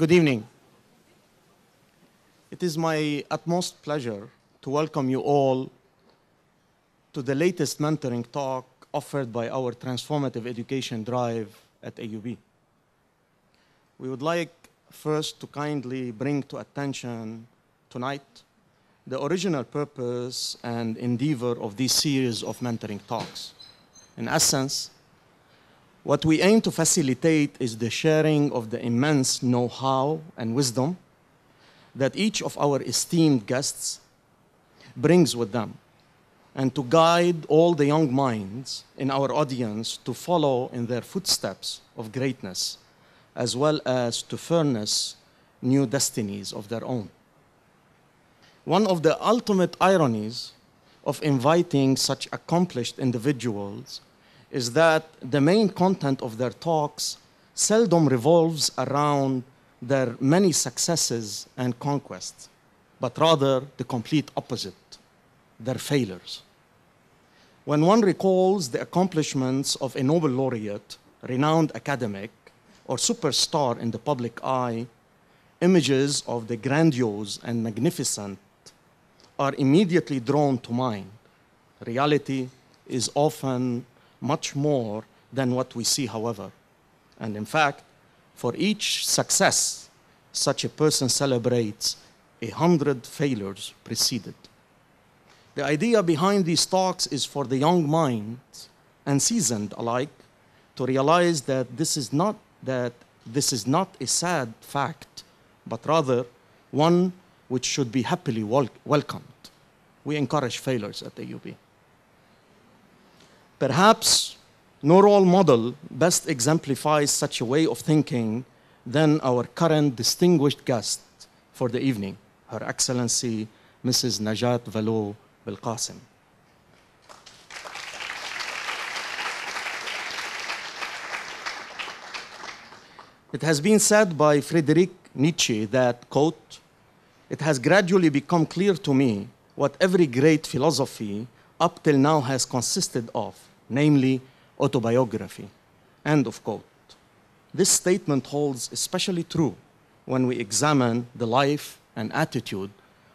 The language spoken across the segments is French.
Good evening. It is my utmost pleasure to welcome you all to the latest mentoring talk offered by our transformative education drive at AUB. We would like first to kindly bring to attention tonight the original purpose and endeavor of this series of mentoring talks. In essence, what we aim to facilitate is the sharing of the immense know how and wisdom that each of our esteemed guests brings with them, and to guide all the young minds in our audience to follow in their footsteps of greatness, as well as to furnish new destinies of their own. One of the ultimate ironies of inviting such accomplished individuals is that the main content of their talks seldom revolves around their many successes and conquests, but rather the complete opposite their failures. When one recalls the accomplishments of a Nobel laureate, renowned academic, or superstar in the public eye, images of the grandiose and magnificent are immediately drawn to mind. Reality is often much more than what we see, however. And in fact, for each success, such a person celebrates a hundred failures preceded. The idea behind these talks is for the young minds and seasoned alike to realize that this is not that this is not a sad fact, but rather one which should be happily wel- welcomed. We encourage failures at AUB. Perhaps no role model best exemplifies such a way of thinking than our current distinguished guest for the evening, Her Excellency Mrs. Najat Valo Belqasim. It has been said by Friedrich Nietzsche that, quote, it has gradually become clear to me what every great philosophy up till now has consisted of, namely autobiography. End of quote. This statement holds especially true when we examine the life and attitude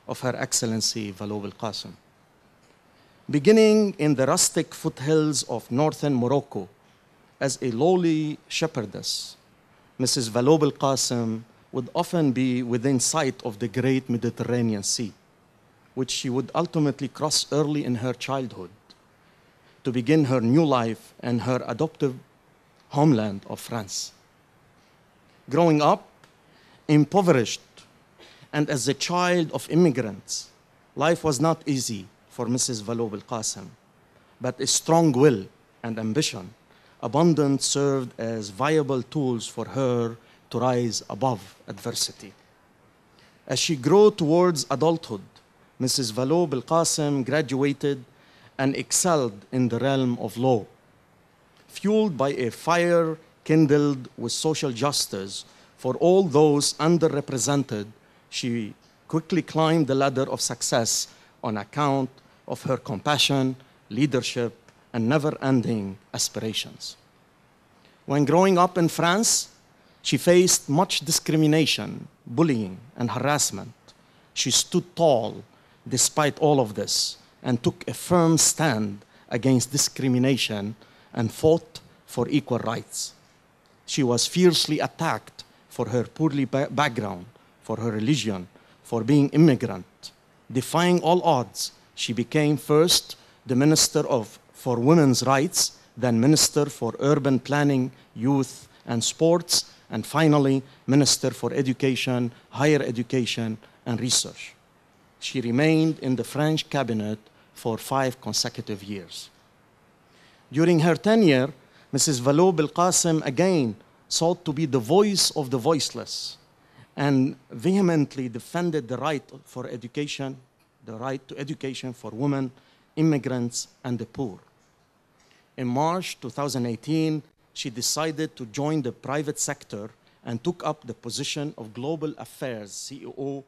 of Her Excellency Valo Belqasim. Beginning in the rustic foothills of northern Morocco as a lowly shepherdess, Mrs. Valo Belqasim would often be within sight of the great Mediterranean Sea, which she would ultimately cross early in her childhood to begin her new life in her adoptive homeland of France. Growing up impoverished and as a child of immigrants, life was not easy for Mrs. Valo Belqasim, but a strong will and ambition, abundant served as viable tools for her to rise above adversity. As she grew towards adulthood, Mrs. Valo Belqasim graduated and excelled in the realm of law. Fueled by a fire kindled with social justice for all those underrepresented, she quickly climbed the ladder of success on account of her compassion, leadership, and never ending aspirations. When growing up in France, she faced much discrimination, bullying, and harassment. She stood tall despite all of this and took a firm stand against discrimination and fought for equal rights. She was fiercely attacked for her poorly ba- background, for her religion, for being immigrant. Defying all odds, she became first the Minister of, for Women's Rights, then Minister for Urban Planning, Youth, and Sports, and finally Minister for Education, Higher Education, and Research. She remained in the French cabinet for five consecutive years. During her tenure, Mrs. Valo Belqasim again sought to be the voice of the voiceless and vehemently defended the right for education, the right to education for women, immigrants, and the poor. In March 2018, she decided to join the private sector and took up the position of Global Affairs CEO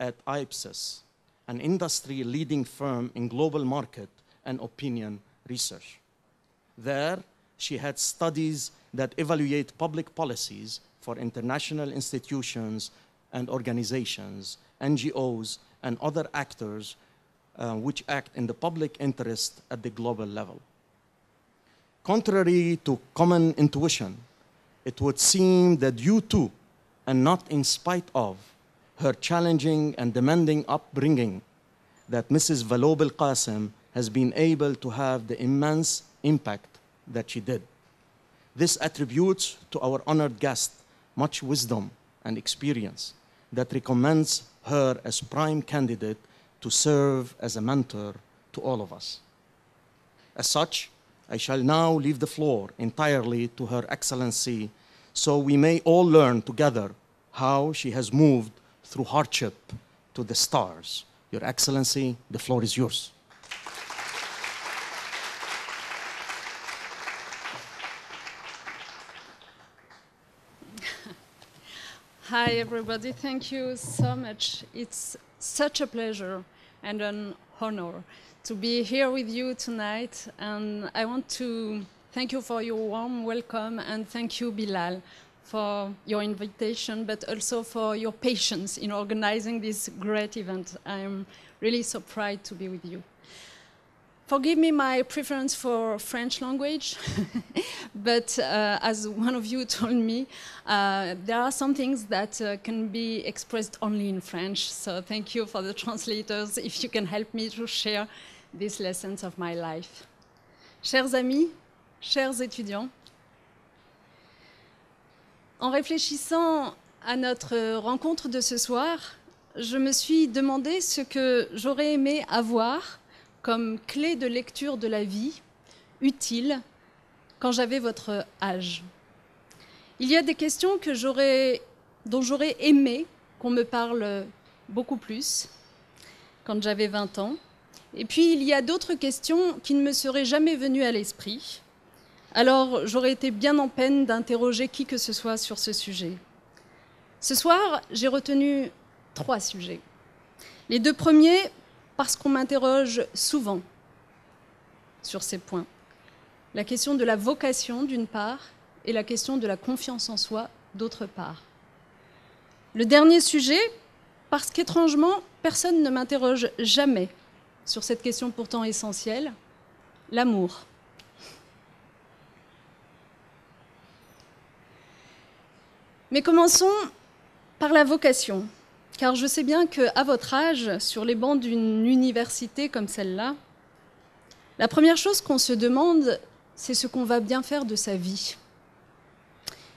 at Ipsos, an industry leading firm in global market and opinion research. There, she had studies that evaluate public policies for international institutions and organizations, NGOs, and other actors uh, which act in the public interest at the global level. Contrary to common intuition, it would seem that you too, and not in spite of her challenging and demanding upbringing, that Mrs. Valob al Qasim has been able to have the immense impact that she did. This attributes to our honored guest much wisdom and experience that recommends her as prime candidate to serve as a mentor to all of us. As such, I shall now leave the floor entirely to Her Excellency so we may all learn together how she has moved through hardship to the stars. Your Excellency, the floor is yours. Hi, everybody. Thank you so much. It's such a pleasure and an honor to be here with you tonight. And I want to thank you for your warm welcome and thank you, Bilal, for your invitation, but also for your patience in organizing this great event. I'm really so proud to be with you. Forgive me my preference for French language, but uh, as one of you told me, uh, there are some things that uh, can be expressed only in French. So thank you for the translators if you can help me to share these lessons of my life. Chers amis, chers étudiants, en réfléchissant à notre rencontre de ce soir, je me suis demandé ce que j'aurais aimé avoir comme clé de lecture de la vie utile quand j'avais votre âge. Il y a des questions que dont j'aurais aimé qu'on me parle beaucoup plus quand j'avais 20 ans. Et puis il y a d'autres questions qui ne me seraient jamais venues à l'esprit. Alors j'aurais été bien en peine d'interroger qui que ce soit sur ce sujet. Ce soir, j'ai retenu trois sujets. Les deux premiers parce qu'on m'interroge souvent sur ces points. La question de la vocation, d'une part, et la question de la confiance en soi, d'autre part. Le dernier sujet, parce qu'étrangement, personne ne m'interroge jamais sur cette question pourtant essentielle, l'amour. Mais commençons par la vocation car je sais bien qu'à votre âge, sur les bancs d'une université comme celle-là, la première chose qu'on se demande, c'est ce qu'on va bien faire de sa vie.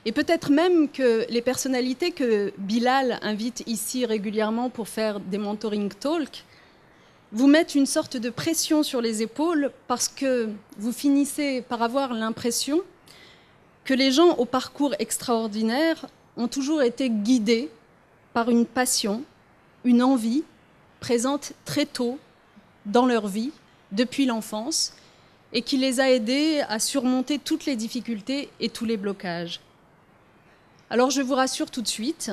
Et peut-être même que les personnalités que Bilal invite ici régulièrement pour faire des mentoring talks vous mettent une sorte de pression sur les épaules parce que vous finissez par avoir l'impression que les gens au parcours extraordinaire ont toujours été guidés par une passion, une envie présente très tôt dans leur vie, depuis l'enfance, et qui les a aidés à surmonter toutes les difficultés et tous les blocages. Alors je vous rassure tout de suite,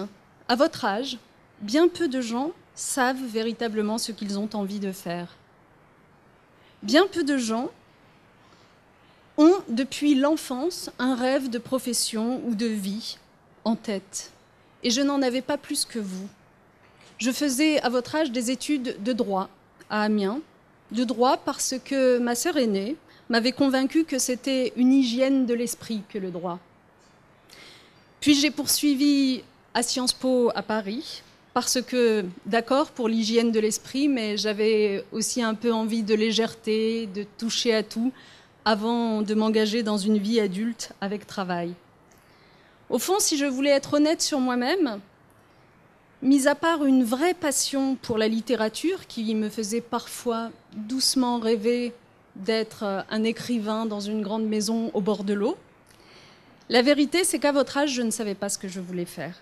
à votre âge, bien peu de gens savent véritablement ce qu'ils ont envie de faire. Bien peu de gens ont depuis l'enfance un rêve de profession ou de vie en tête et je n'en avais pas plus que vous. Je faisais à votre âge des études de droit à Amiens, de droit parce que ma sœur aînée m'avait convaincu que c'était une hygiène de l'esprit que le droit. Puis j'ai poursuivi à Sciences Po à Paris parce que, d'accord pour l'hygiène de l'esprit, mais j'avais aussi un peu envie de légèreté, de toucher à tout, avant de m'engager dans une vie adulte avec travail. Au fond, si je voulais être honnête sur moi-même, mis à part une vraie passion pour la littérature qui me faisait parfois doucement rêver d'être un écrivain dans une grande maison au bord de l'eau, la vérité c'est qu'à votre âge, je ne savais pas ce que je voulais faire.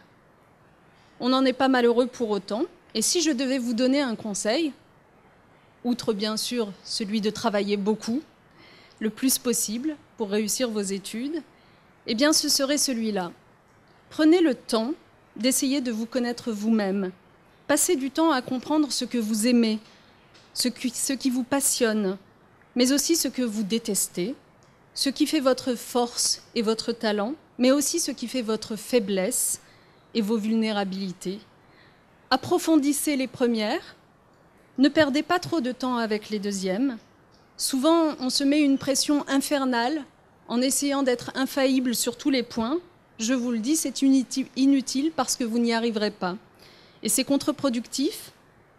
On n'en est pas malheureux pour autant, et si je devais vous donner un conseil, outre bien sûr celui de travailler beaucoup, le plus possible pour réussir vos études, eh bien ce serait celui-là. Prenez le temps d'essayer de vous connaître vous-même. Passez du temps à comprendre ce que vous aimez, ce qui, vous passionne, mais aussi ce que vous détestez, ce qui fait votre force et votre talent, mais aussi ce qui fait votre faiblesse et vos vulnérabilités. Approfondissez les premières, ne perdez pas trop de temps avec les deuxièmes. Souvent, on se met une pression infernale en essayant d'être infaillible sur tous les points. Je vous le dis, c'est inutile parce que vous n'y arriverez pas. Et c'est contre-productif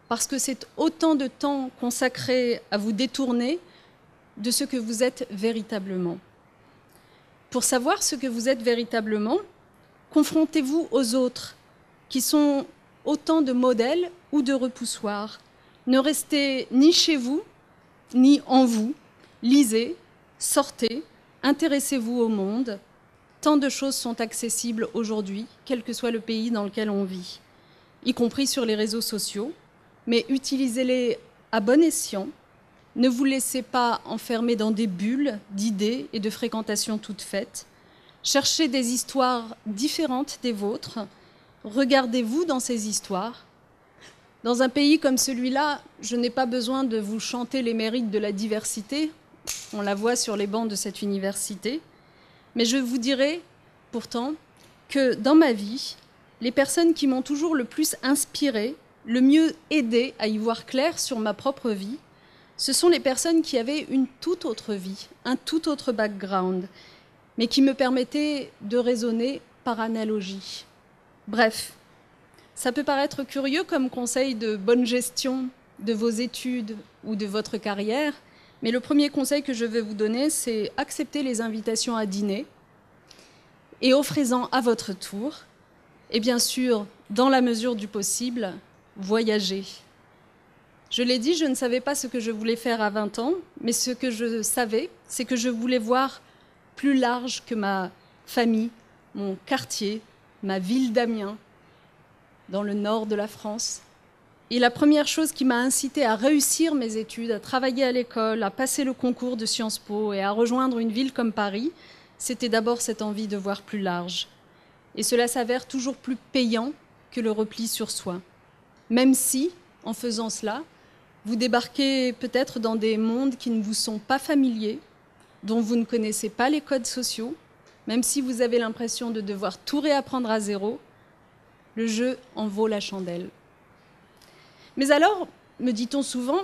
parce que c'est autant de temps consacré à vous détourner de ce que vous êtes véritablement. Pour savoir ce que vous êtes véritablement, confrontez-vous aux autres, qui sont autant de modèles ou de repoussoirs. Ne restez ni chez vous, ni en vous. Lisez, sortez, intéressez-vous au monde. Tant de choses sont accessibles aujourd'hui, quel que soit le pays dans lequel on vit, y compris sur les réseaux sociaux, mais utilisez-les à bon escient. Ne vous laissez pas enfermer dans des bulles d'idées et de fréquentations toutes faites. Cherchez des histoires différentes des vôtres. Regardez-vous dans ces histoires dans un pays comme celui-là, je n'ai pas besoin de vous chanter les mérites de la diversité, on la voit sur les bancs de cette université, mais je vous dirai pourtant que dans ma vie, les personnes qui m'ont toujours le plus inspiré, le mieux aidé à y voir clair sur ma propre vie, ce sont les personnes qui avaient une toute autre vie, un tout autre background, mais qui me permettaient de raisonner par analogie. Bref, ça peut paraître curieux comme conseil de bonne gestion de vos études ou de votre carrière, mais le premier conseil que je vais vous donner, c'est accepter les invitations à dîner et offrez-en à votre tour. Et bien sûr, dans la mesure du possible, voyager. Je l'ai dit, je ne savais pas ce que je voulais faire à 20 ans, mais ce que je savais, c'est que je voulais voir plus large que ma famille, mon quartier, ma ville d'Amiens, dans le nord de la France. Et la première chose qui m'a incité à réussir mes études, à travailler à l'école, à passer le concours de Sciences Po et à rejoindre une ville comme Paris, c'était d'abord cette envie de voir plus large. Et cela s'avère toujours plus payant que le repli sur soi. Même si, en faisant cela, vous débarquez peut-être dans des mondes qui ne vous sont pas familiers, dont vous ne connaissez pas les codes sociaux, même si vous avez l'impression de devoir tout réapprendre à zéro, le jeu en vaut la chandelle. Mais alors, me dit-on souvent,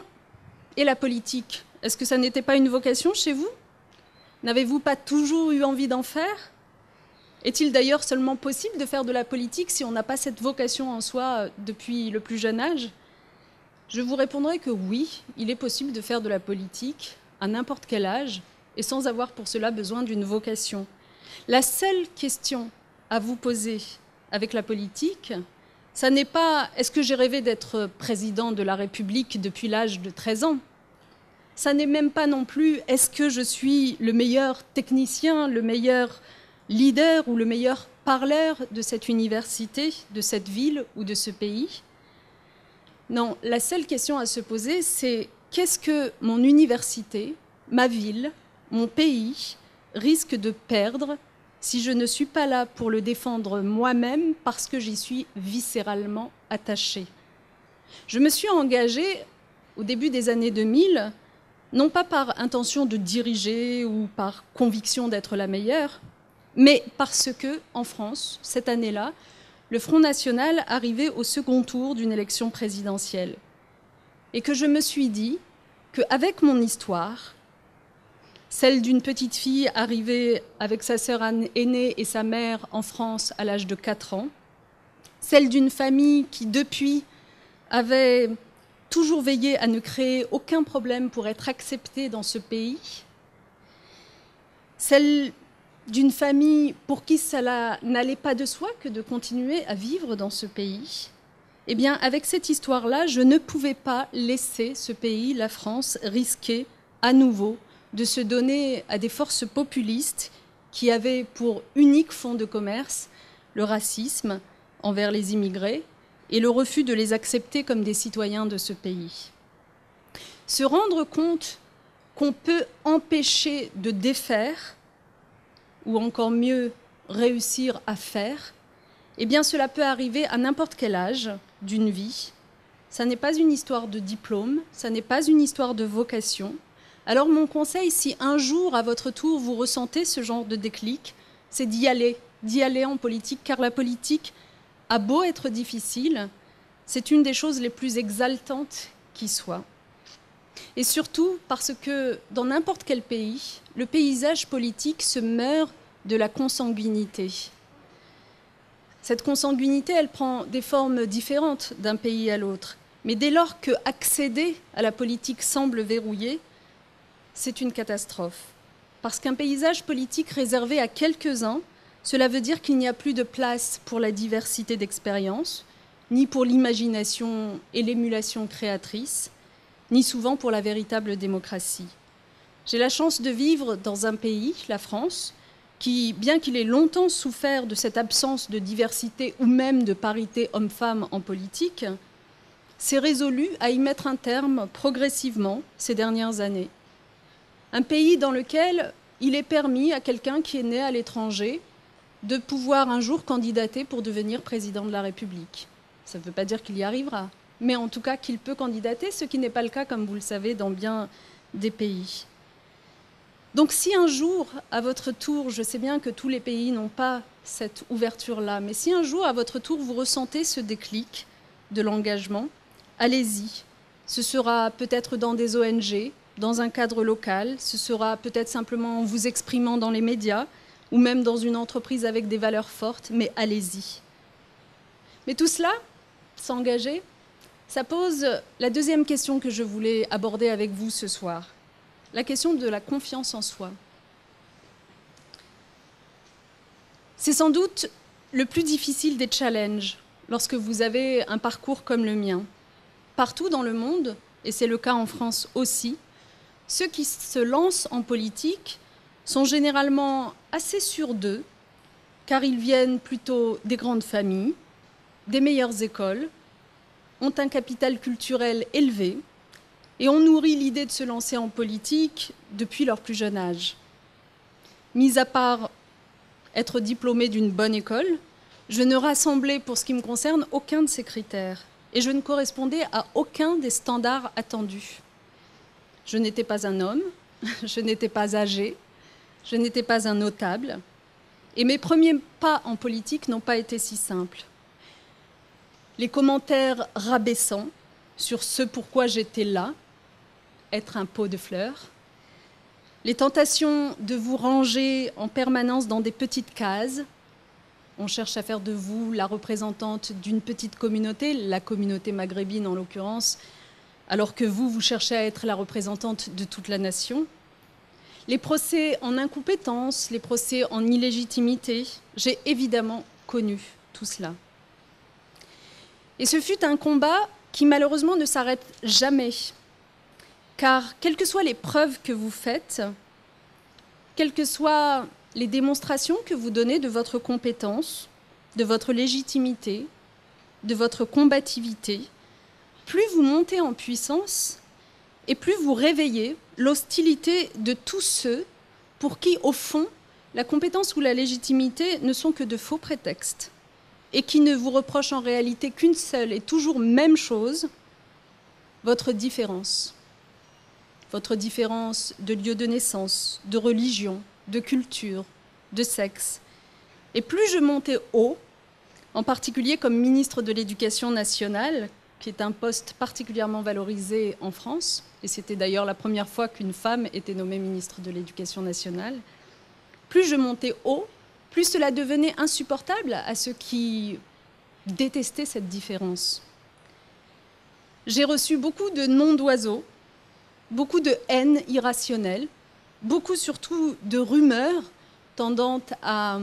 et la politique Est-ce que ça n'était pas une vocation chez vous? N'avez-vous pas toujours eu envie d'en faire? Est-il d'ailleurs seulement possible de faire de la politique si on n'a pas cette vocation en soi depuis le plus jeune âge? Je vous répondrai que oui, il est possible de faire de la politique à n'importe quel âge et sans avoir pour cela besoin d'une vocation. La seule question à vous poser avec la politique, ça n'est pas est-ce que j'ai rêvé d'être président de la République depuis l'âge de 13 ans? Ça n'est même pas non plus est-ce que je suis le meilleur technicien, le meilleur leader ou le meilleur parleur de cette université, de cette ville ou de ce pays? Non, la seule question à se poser, c'est qu'est-ce que mon université, ma ville, mon pays risque de perdre si je ne suis pas là pour le défendre moi-même parce que j'y suis viscéralement attachée. Je me suis engagée au début des années 2000, non pas par intention de diriger ou par conviction d'être la meilleure, mais parce que, en France, cette année-là, le Front National arrivait au second tour d'une élection présidentielle. Et que je me suis dit qu'avec mon histoire, celle d'une petite fille arrivée avec sa sœur aînée et sa mère en France à l'âge de 4 ans, celle d'une famille qui depuis avait toujours veillé à ne créer aucun problème pour être acceptée dans ce pays, celle d'une famille pour qui cela n'allait pas de soi que de continuer à vivre dans ce pays, eh bien, avec cette histoire-là, je ne pouvais pas laisser ce pays, la France, risquer à nouveau de se donner à des forces populistes qui avaient pour unique fond de commerce le racisme envers les immigrés et le refus de les accepter comme des citoyens de ce pays. Se rendre compte qu'on peut empêcher de défaire, ou encore mieux réussir à faire, eh bien cela peut arriver à n'importe quel âge d'une vie. Ça n'est pas une histoire de diplôme, ça n'est pas une histoire de vocation, alors mon conseil, si un jour à votre tour vous ressentez ce genre de déclic, c'est d'y aller d'y aller en politique, car la politique a beau être difficile, c'est une des choses les plus exaltantes qui soit. Et surtout parce que dans n'importe quel pays, le paysage politique se meurt de la consanguinité. Cette consanguinité, elle prend des formes différentes d'un pays à l'autre. Mais dès lors que accéder à la politique semble verrouillé, c'est une catastrophe. Parce qu'un paysage politique réservé à quelques-uns, cela veut dire qu'il n'y a plus de place pour la diversité d'expériences, ni pour l'imagination et l'émulation créatrice, ni souvent pour la véritable démocratie. J'ai la chance de vivre dans un pays, la France, qui, bien qu'il ait longtemps souffert de cette absence de diversité ou même de parité homme-femme en politique, s'est résolu à y mettre un terme progressivement ces dernières années. Un pays dans lequel il est permis à quelqu'un qui est né à l'étranger de pouvoir un jour candidater pour devenir président de la République. Ça ne veut pas dire qu'il y arrivera, mais en tout cas qu'il peut candidater, ce qui n'est pas le cas, comme vous le savez, dans bien des pays. Donc si un jour, à votre tour, je sais bien que tous les pays n'ont pas cette ouverture-là, mais si un jour, à votre tour, vous ressentez ce déclic de l'engagement, allez-y. Ce sera peut-être dans des ONG, dans un cadre local, ce sera peut-être simplement en vous exprimant dans les médias, ou même dans une entreprise avec des valeurs fortes, mais allez-y. Mais tout cela, s'engager, ça pose la deuxième question que je voulais aborder avec vous ce soir, la question de la confiance en soi. C'est sans doute le plus difficile des challenges lorsque vous avez un parcours comme le mien. Partout dans le monde, et c'est le cas en France aussi, ceux qui se lancent en politique sont généralement assez sûrs d'eux, car ils viennent plutôt des grandes familles, des meilleures écoles, ont un capital culturel élevé et ont nourri l'idée de se lancer en politique depuis leur plus jeune âge. Mis à part être diplômé d'une bonne école, je ne rassemblais pour ce qui me concerne aucun de ces critères et je ne correspondais à aucun des standards attendus. Je n'étais pas un homme, je n'étais pas âgé, je n'étais pas un notable et mes premiers pas en politique n'ont pas été si simples les commentaires rabaissants sur ce pourquoi j'étais là, être un pot de fleurs, les tentations de vous ranger en permanence dans des petites cases. On cherche à faire de vous la représentante d'une petite communauté, la communauté maghrébine en l'occurrence, alors que vous, vous cherchez à être la représentante de toute la nation. Les procès en incompétence, les procès en illégitimité, j'ai évidemment connu tout cela. Et ce fut un combat qui malheureusement ne s'arrête jamais. Car quelles que soient les preuves que vous faites, quelles que soient les démonstrations que vous donnez de votre compétence, de votre légitimité, de votre combativité, plus vous montez en puissance et plus vous réveillez l'hostilité de tous ceux pour qui, au fond, la compétence ou la légitimité ne sont que de faux prétextes et qui ne vous reproche en réalité qu'une seule et toujours même chose, votre différence. Votre différence de lieu de naissance, de religion, de culture, de sexe. Et plus je montais haut, en particulier comme ministre de l'Éducation nationale, qui est un poste particulièrement valorisé en France, et c'était d'ailleurs la première fois qu'une femme était nommée ministre de l'Éducation nationale, plus je montais haut, plus cela devenait insupportable à ceux qui détestaient cette différence. J'ai reçu beaucoup de noms d'oiseaux, beaucoup de haine irrationnelle, beaucoup surtout de rumeurs tendant à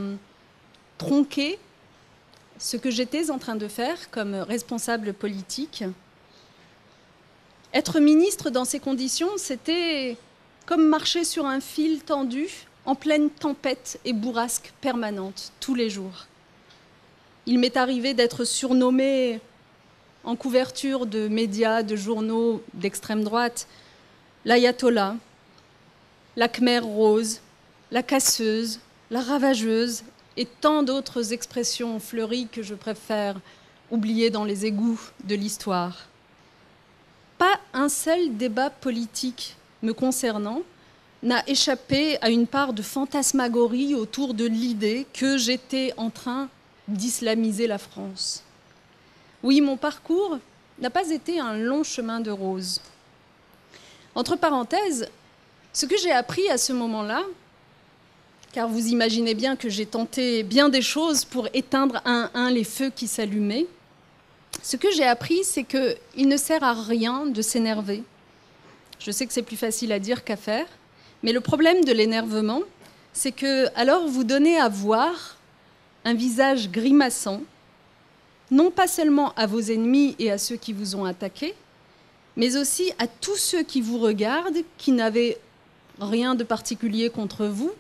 tronquer ce que j'étais en train de faire comme responsable politique. Être ministre dans ces conditions, c'était comme marcher sur un fil tendu en pleine tempête et bourrasque permanente, tous les jours. Il m'est arrivé d'être surnommé en couverture de médias, de journaux d'extrême droite, l'ayatollah, la khmer rose, la casseuse, la ravageuse et tant d'autres expressions fleuries que je préfère oublier dans les égouts de l'histoire. Pas un seul débat politique me concernant n'a échappé à une part de fantasmagorie autour de l'idée que j'étais en train d'islamiser la France. Oui, mon parcours n'a pas été un long chemin de rose. Entre parenthèses, ce que j'ai appris à ce moment-là, car vous imaginez bien que j'ai tenté bien des choses pour éteindre un à un les feux qui s'allumaient, ce que j'ai appris, c'est qu'il ne sert à rien de s'énerver. Je sais que c'est plus facile à dire qu'à faire, mais le problème de l'énervement, c'est que alors vous donnez à voir un visage grimaçant, non pas seulement à vos ennemis et à ceux qui vous ont attaqué, mais aussi à tous ceux qui vous regardent, qui n'avaient rien de particulier contre vous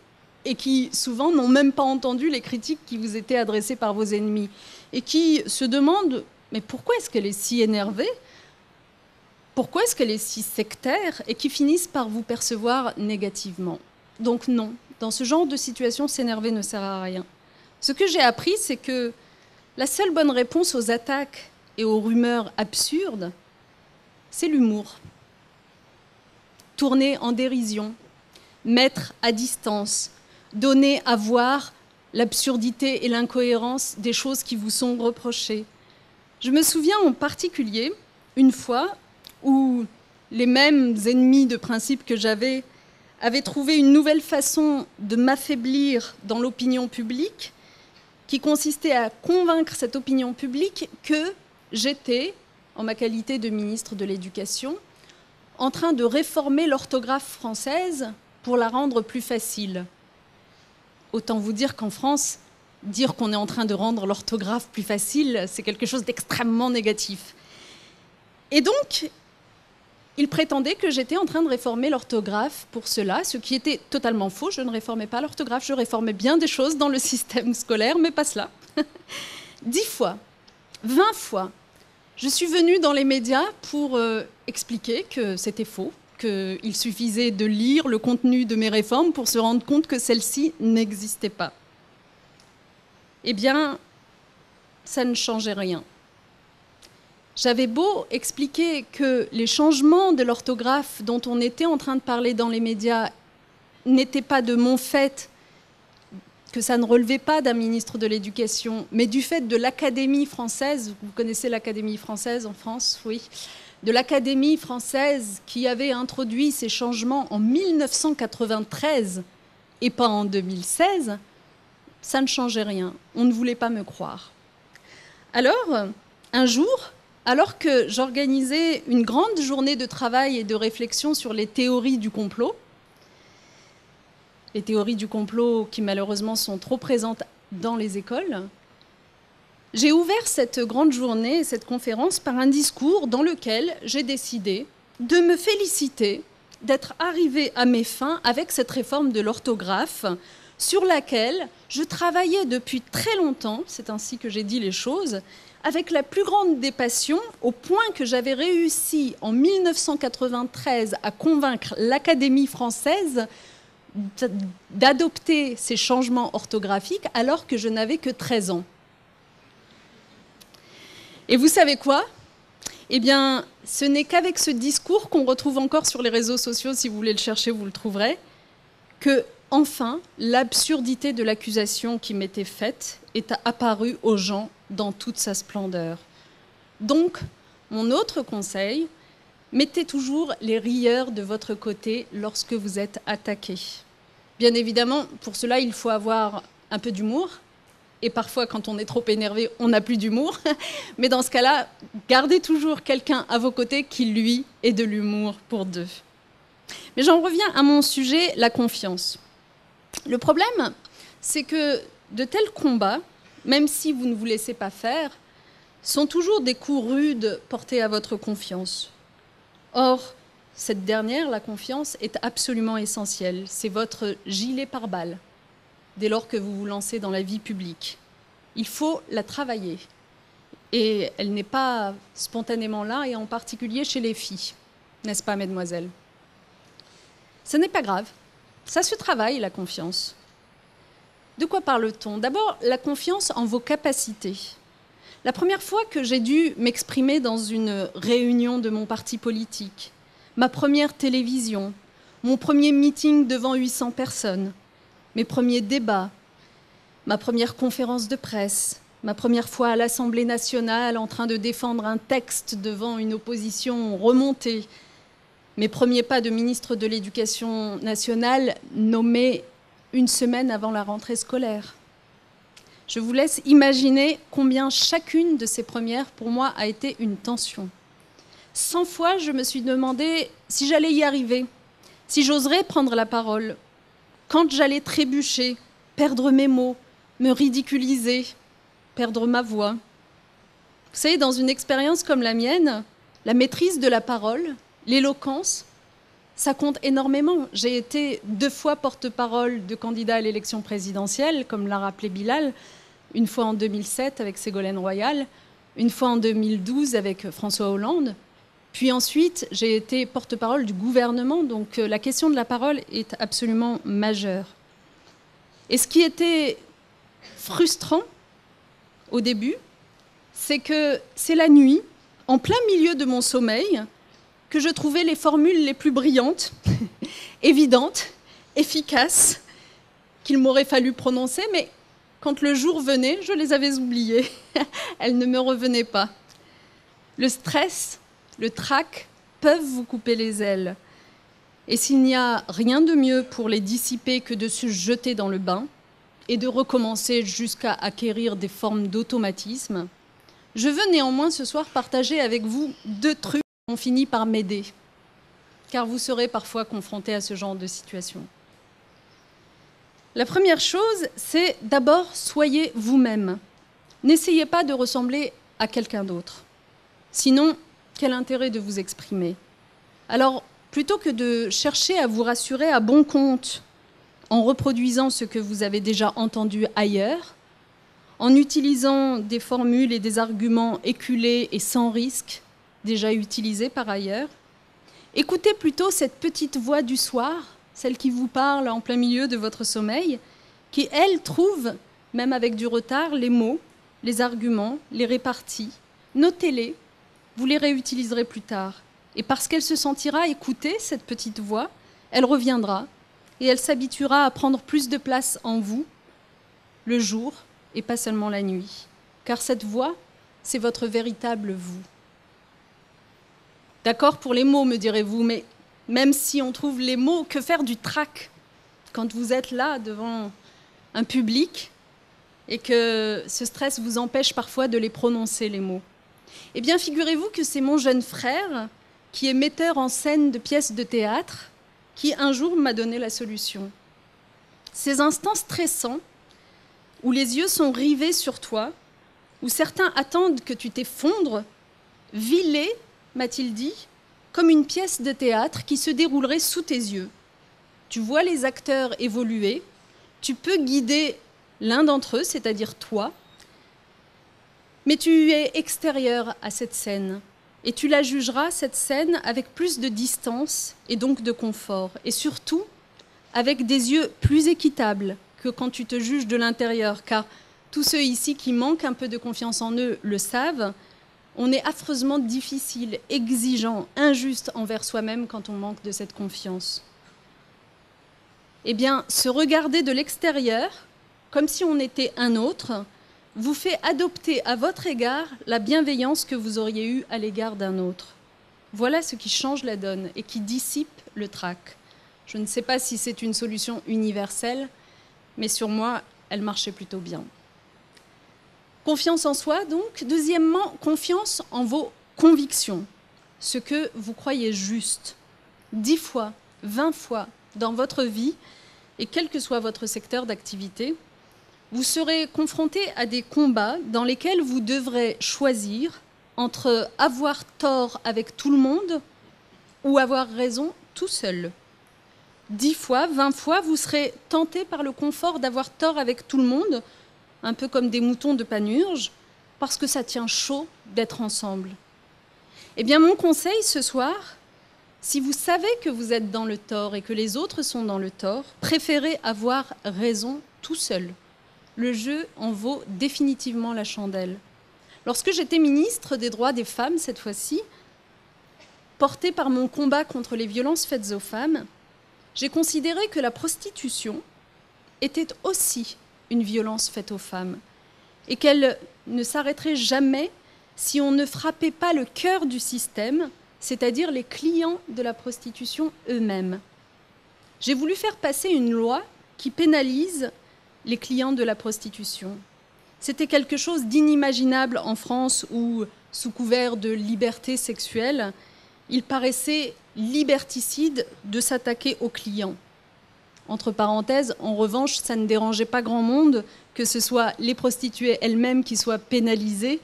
et qui souvent n'ont même pas entendu les critiques qui vous étaient adressées par vos ennemis et qui se demandent mais pourquoi est-ce qu'elle est si énervée? Pourquoi est-ce qu'elle est si sectaire et qui finissent par vous percevoir négativement? Donc non, dans ce genre de situation, s'énerver ne sert à rien. Ce que j'ai appris, c'est que la seule bonne réponse aux attaques et aux rumeurs absurdes, c'est l'humour. Tourner en dérision, mettre à distance, donner à voir l'absurdité et l'incohérence des choses qui vous sont reprochées. Je me souviens en particulier, une fois, où les mêmes ennemis de principe que j'avais avaient trouvé une nouvelle façon de m'affaiblir dans l'opinion publique, qui consistait à convaincre cette opinion publique que j'étais, en ma qualité de ministre de l'Éducation, en train de réformer l'orthographe française pour la rendre plus facile. Autant vous dire qu'en France, dire qu'on est en train de rendre l'orthographe plus facile, c'est quelque chose d'extrêmement négatif. Et donc, il prétendait que j'étais en train de réformer l'orthographe pour cela, ce qui était totalement faux. Je ne réformais pas l'orthographe, je réformais bien des choses dans le système scolaire, mais pas cela. Dix fois, vingt fois, je suis venue dans les médias pour euh, expliquer que c'était faux, qu'il suffisait de lire le contenu de mes réformes pour se rendre compte que celles-ci n'existaient pas. Eh bien, ça ne changeait rien. J'avais beau expliquer que les changements de l'orthographe dont on était en train de parler dans les médias n'étaient pas de mon fait, que ça ne relevait pas d'un ministre de l'Éducation, mais du fait de l'Académie française, vous connaissez l'Académie française en France, oui, de l'Académie française qui avait introduit ces changements en 1993 et pas en 2016, ça ne changeait rien. On ne voulait pas me croire. Alors, un jour, alors que j'organisais une grande journée de travail et de réflexion sur les théories du complot, les théories du complot qui malheureusement sont trop présentes dans les écoles, j'ai ouvert cette grande journée, cette conférence, par un discours dans lequel j'ai décidé de me féliciter d'être arrivé à mes fins avec cette réforme de l'orthographe sur laquelle je travaillais depuis très longtemps, c'est ainsi que j'ai dit les choses, avec la plus grande des passions, au point que j'avais réussi en 1993 à convaincre l'Académie française d'adopter ces changements orthographiques alors que je n'avais que 13 ans. Et vous savez quoi? Eh bien, ce n'est qu'avec ce discours qu'on retrouve encore sur les réseaux sociaux, si vous voulez le chercher, vous le trouverez, que enfin l'absurdité de l'accusation qui m'était faite est apparue aux gens dans toute sa splendeur. Donc, mon autre conseil, mettez toujours les rieurs de votre côté lorsque vous êtes attaqué. Bien évidemment, pour cela, il faut avoir un peu d'humour. Et parfois, quand on est trop énervé, on n'a plus d'humour. Mais dans ce cas-là, gardez toujours quelqu'un à vos côtés qui, lui, ait de l'humour pour deux. Mais j'en reviens à mon sujet, la confiance. Le problème, c'est que de tels combats, même si vous ne vous laissez pas faire, sont toujours des coups rudes portés à votre confiance. Or, cette dernière, la confiance, est absolument essentielle. C'est votre gilet pare-balles dès lors que vous vous lancez dans la vie publique. Il faut la travailler. Et elle n'est pas spontanément là, et en particulier chez les filles. N'est-ce pas, mesdemoiselles? Ce n'est pas grave. Ça se travaille, la confiance. De quoi parle-t-on? D'abord, la confiance en vos capacités. La première fois que j'ai dû m'exprimer dans une réunion de mon parti politique, ma première télévision, mon premier meeting devant 800 personnes, mes premiers débats, ma première conférence de presse, ma première fois à l'Assemblée nationale en train de défendre un texte devant une opposition remontée, mes premiers pas de ministre de l'Éducation nationale nommé une semaine avant la rentrée scolaire. Je vous laisse imaginer combien chacune de ces premières, pour moi, a été une tension. Cent fois, je me suis demandé si j'allais y arriver, si j'oserais prendre la parole, quand j'allais trébucher, perdre mes mots, me ridiculiser, perdre ma voix. Vous savez, dans une expérience comme la mienne, la maîtrise de la parole, l'éloquence, ça compte énormément. J'ai été deux fois porte-parole de candidat à l'élection présidentielle, comme l'a rappelé Bilal, une fois en 2007 avec Ségolène Royal, une fois en 2012 avec François Hollande. Puis ensuite, j'ai été porte-parole du gouvernement, donc euh, la question de la parole est absolument majeure. Et ce qui était frustrant au début, c'est que c'est la nuit, en plein milieu de mon sommeil, que je trouvais les formules les plus brillantes, évidentes, efficaces, qu'il m'aurait fallu prononcer, mais quand le jour venait, je les avais oubliées. Elles ne me revenaient pas. Le stress, le trac peuvent vous couper les ailes. Et s'il n'y a rien de mieux pour les dissiper que de se jeter dans le bain et de recommencer jusqu'à acquérir des formes d'automatisme, je veux néanmoins ce soir partager avec vous deux trucs qui ont fini par m'aider, car vous serez parfois confrontés à ce genre de situation. La première chose, c'est d'abord soyez vous-même. N'essayez pas de ressembler à quelqu'un d'autre. Sinon, quel intérêt de vous exprimer? Alors, plutôt que de chercher à vous rassurer à bon compte en reproduisant ce que vous avez déjà entendu ailleurs, en utilisant des formules et des arguments éculés et sans risque, déjà utilisés par ailleurs, écoutez plutôt cette petite voix du soir celle qui vous parle en plein milieu de votre sommeil, qui, elle, trouve, même avec du retard, les mots, les arguments, les réparties. Notez-les, vous les réutiliserez plus tard. Et parce qu'elle se sentira écoutée, cette petite voix, elle reviendra et elle s'habituera à prendre plus de place en vous le jour et pas seulement la nuit. Car cette voix, c'est votre véritable vous. D'accord pour les mots, me direz-vous, mais même si on trouve les mots, que faire du trac quand vous êtes là devant un public et que ce stress vous empêche parfois de les prononcer, les mots? Eh bien, figurez-vous que c'est mon jeune frère, qui est metteur en scène de pièces de théâtre, qui un jour m'a donné la solution. Ces instants stressants, où les yeux sont rivés sur toi, où certains attendent que tu t'effondres, vis-les, m'a-t-il dit, comme une pièce de théâtre qui se déroulerait sous tes yeux. Tu vois les acteurs évoluer, tu peux guider l'un d'entre eux, c'est-à-dire toi, mais tu es extérieur à cette scène. Et tu la jugeras, cette scène, avec plus de distance et donc de confort, et surtout avec des yeux plus équitables que quand tu te juges de l'intérieur, car tous ceux ici qui manquent un peu de confiance en eux le savent, on est affreusement difficile, exigeant, injuste envers soi-même quand on manque de cette confiance. Eh bien, se regarder de l'extérieur, comme si on était un autre, vous fait adopter à votre égard la bienveillance que vous auriez eue à l'égard d'un autre. Voilà ce qui change la donne et qui dissipe le trac. Je ne sais pas si c'est une solution universelle, mais sur moi, elle marchait plutôt bien. Confiance en soi, donc. Deuxièmement, confiance en vos convictions, ce que vous croyez juste. Dix fois, vingt fois dans votre vie, et quel que soit votre secteur d'activité, vous serez confronté à des combats dans lesquels vous devrez choisir entre avoir tort avec tout le monde ou avoir raison tout seul. Dix fois, vingt fois, vous serez tenté par le confort d'avoir tort avec tout le monde un peu comme des moutons de panurge, parce que ça tient chaud d'être ensemble. Eh bien, mon conseil ce soir, si vous savez que vous êtes dans le tort et que les autres sont dans le tort, préférez avoir raison tout seul. Le jeu en vaut définitivement la chandelle. Lorsque j'étais ministre des droits des femmes, cette fois-ci, portée par mon combat contre les violences faites aux femmes, j'ai considéré que la prostitution était aussi une violence faite aux femmes et qu'elle ne s'arrêterait jamais si on ne frappait pas le cœur du système, c'est-à-dire les clients de la prostitution eux-mêmes. J'ai voulu faire passer une loi qui pénalise les clients de la prostitution. C'était quelque chose d'inimaginable en France où, sous couvert de liberté sexuelle, il paraissait liberticide de s'attaquer aux clients. Entre parenthèses, en revanche, ça ne dérangeait pas grand monde que ce soit les prostituées elles-mêmes qui soient pénalisées,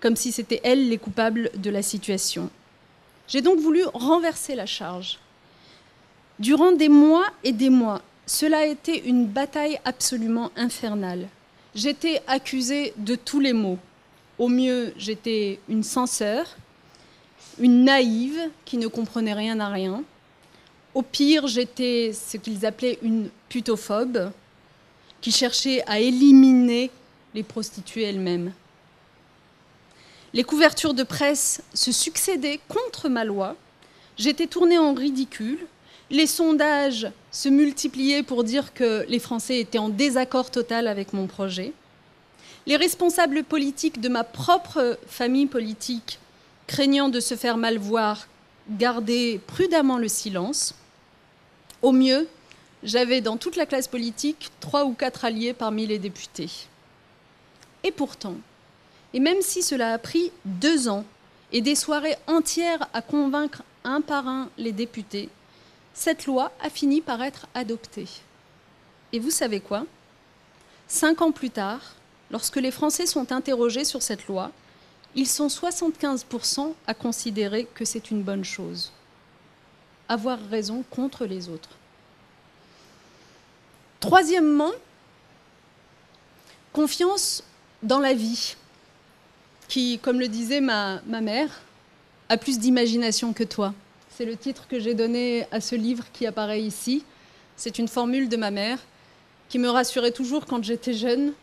comme si c'était elles les coupables de la situation. J'ai donc voulu renverser la charge. Durant des mois et des mois, cela a été une bataille absolument infernale. J'étais accusée de tous les maux. Au mieux, j'étais une censeur, une naïve qui ne comprenait rien à rien. Au pire, j'étais ce qu'ils appelaient une putophobe, qui cherchait à éliminer les prostituées elles-mêmes. Les couvertures de presse se succédaient contre ma loi. J'étais tournée en ridicule. Les sondages se multipliaient pour dire que les Français étaient en désaccord total avec mon projet. Les responsables politiques de ma propre famille politique, craignant de se faire mal voir, gardaient prudemment le silence. Au mieux, j'avais dans toute la classe politique trois ou quatre alliés parmi les députés. Et pourtant, et même si cela a pris deux ans et des soirées entières à convaincre un par un les députés, cette loi a fini par être adoptée. Et vous savez quoi? Cinq ans plus tard, lorsque les Français sont interrogés sur cette loi, ils sont 75% à considérer que c'est une bonne chose. Avoir raison contre les autres. Troisièmement, confiance dans la vie, qui, comme le disait ma, ma mère, a plus d'imagination que toi. C'est le titre que j'ai donné à ce livre qui apparaît ici. C'est une formule de ma mère qui me rassurait toujours quand j'étais jeune,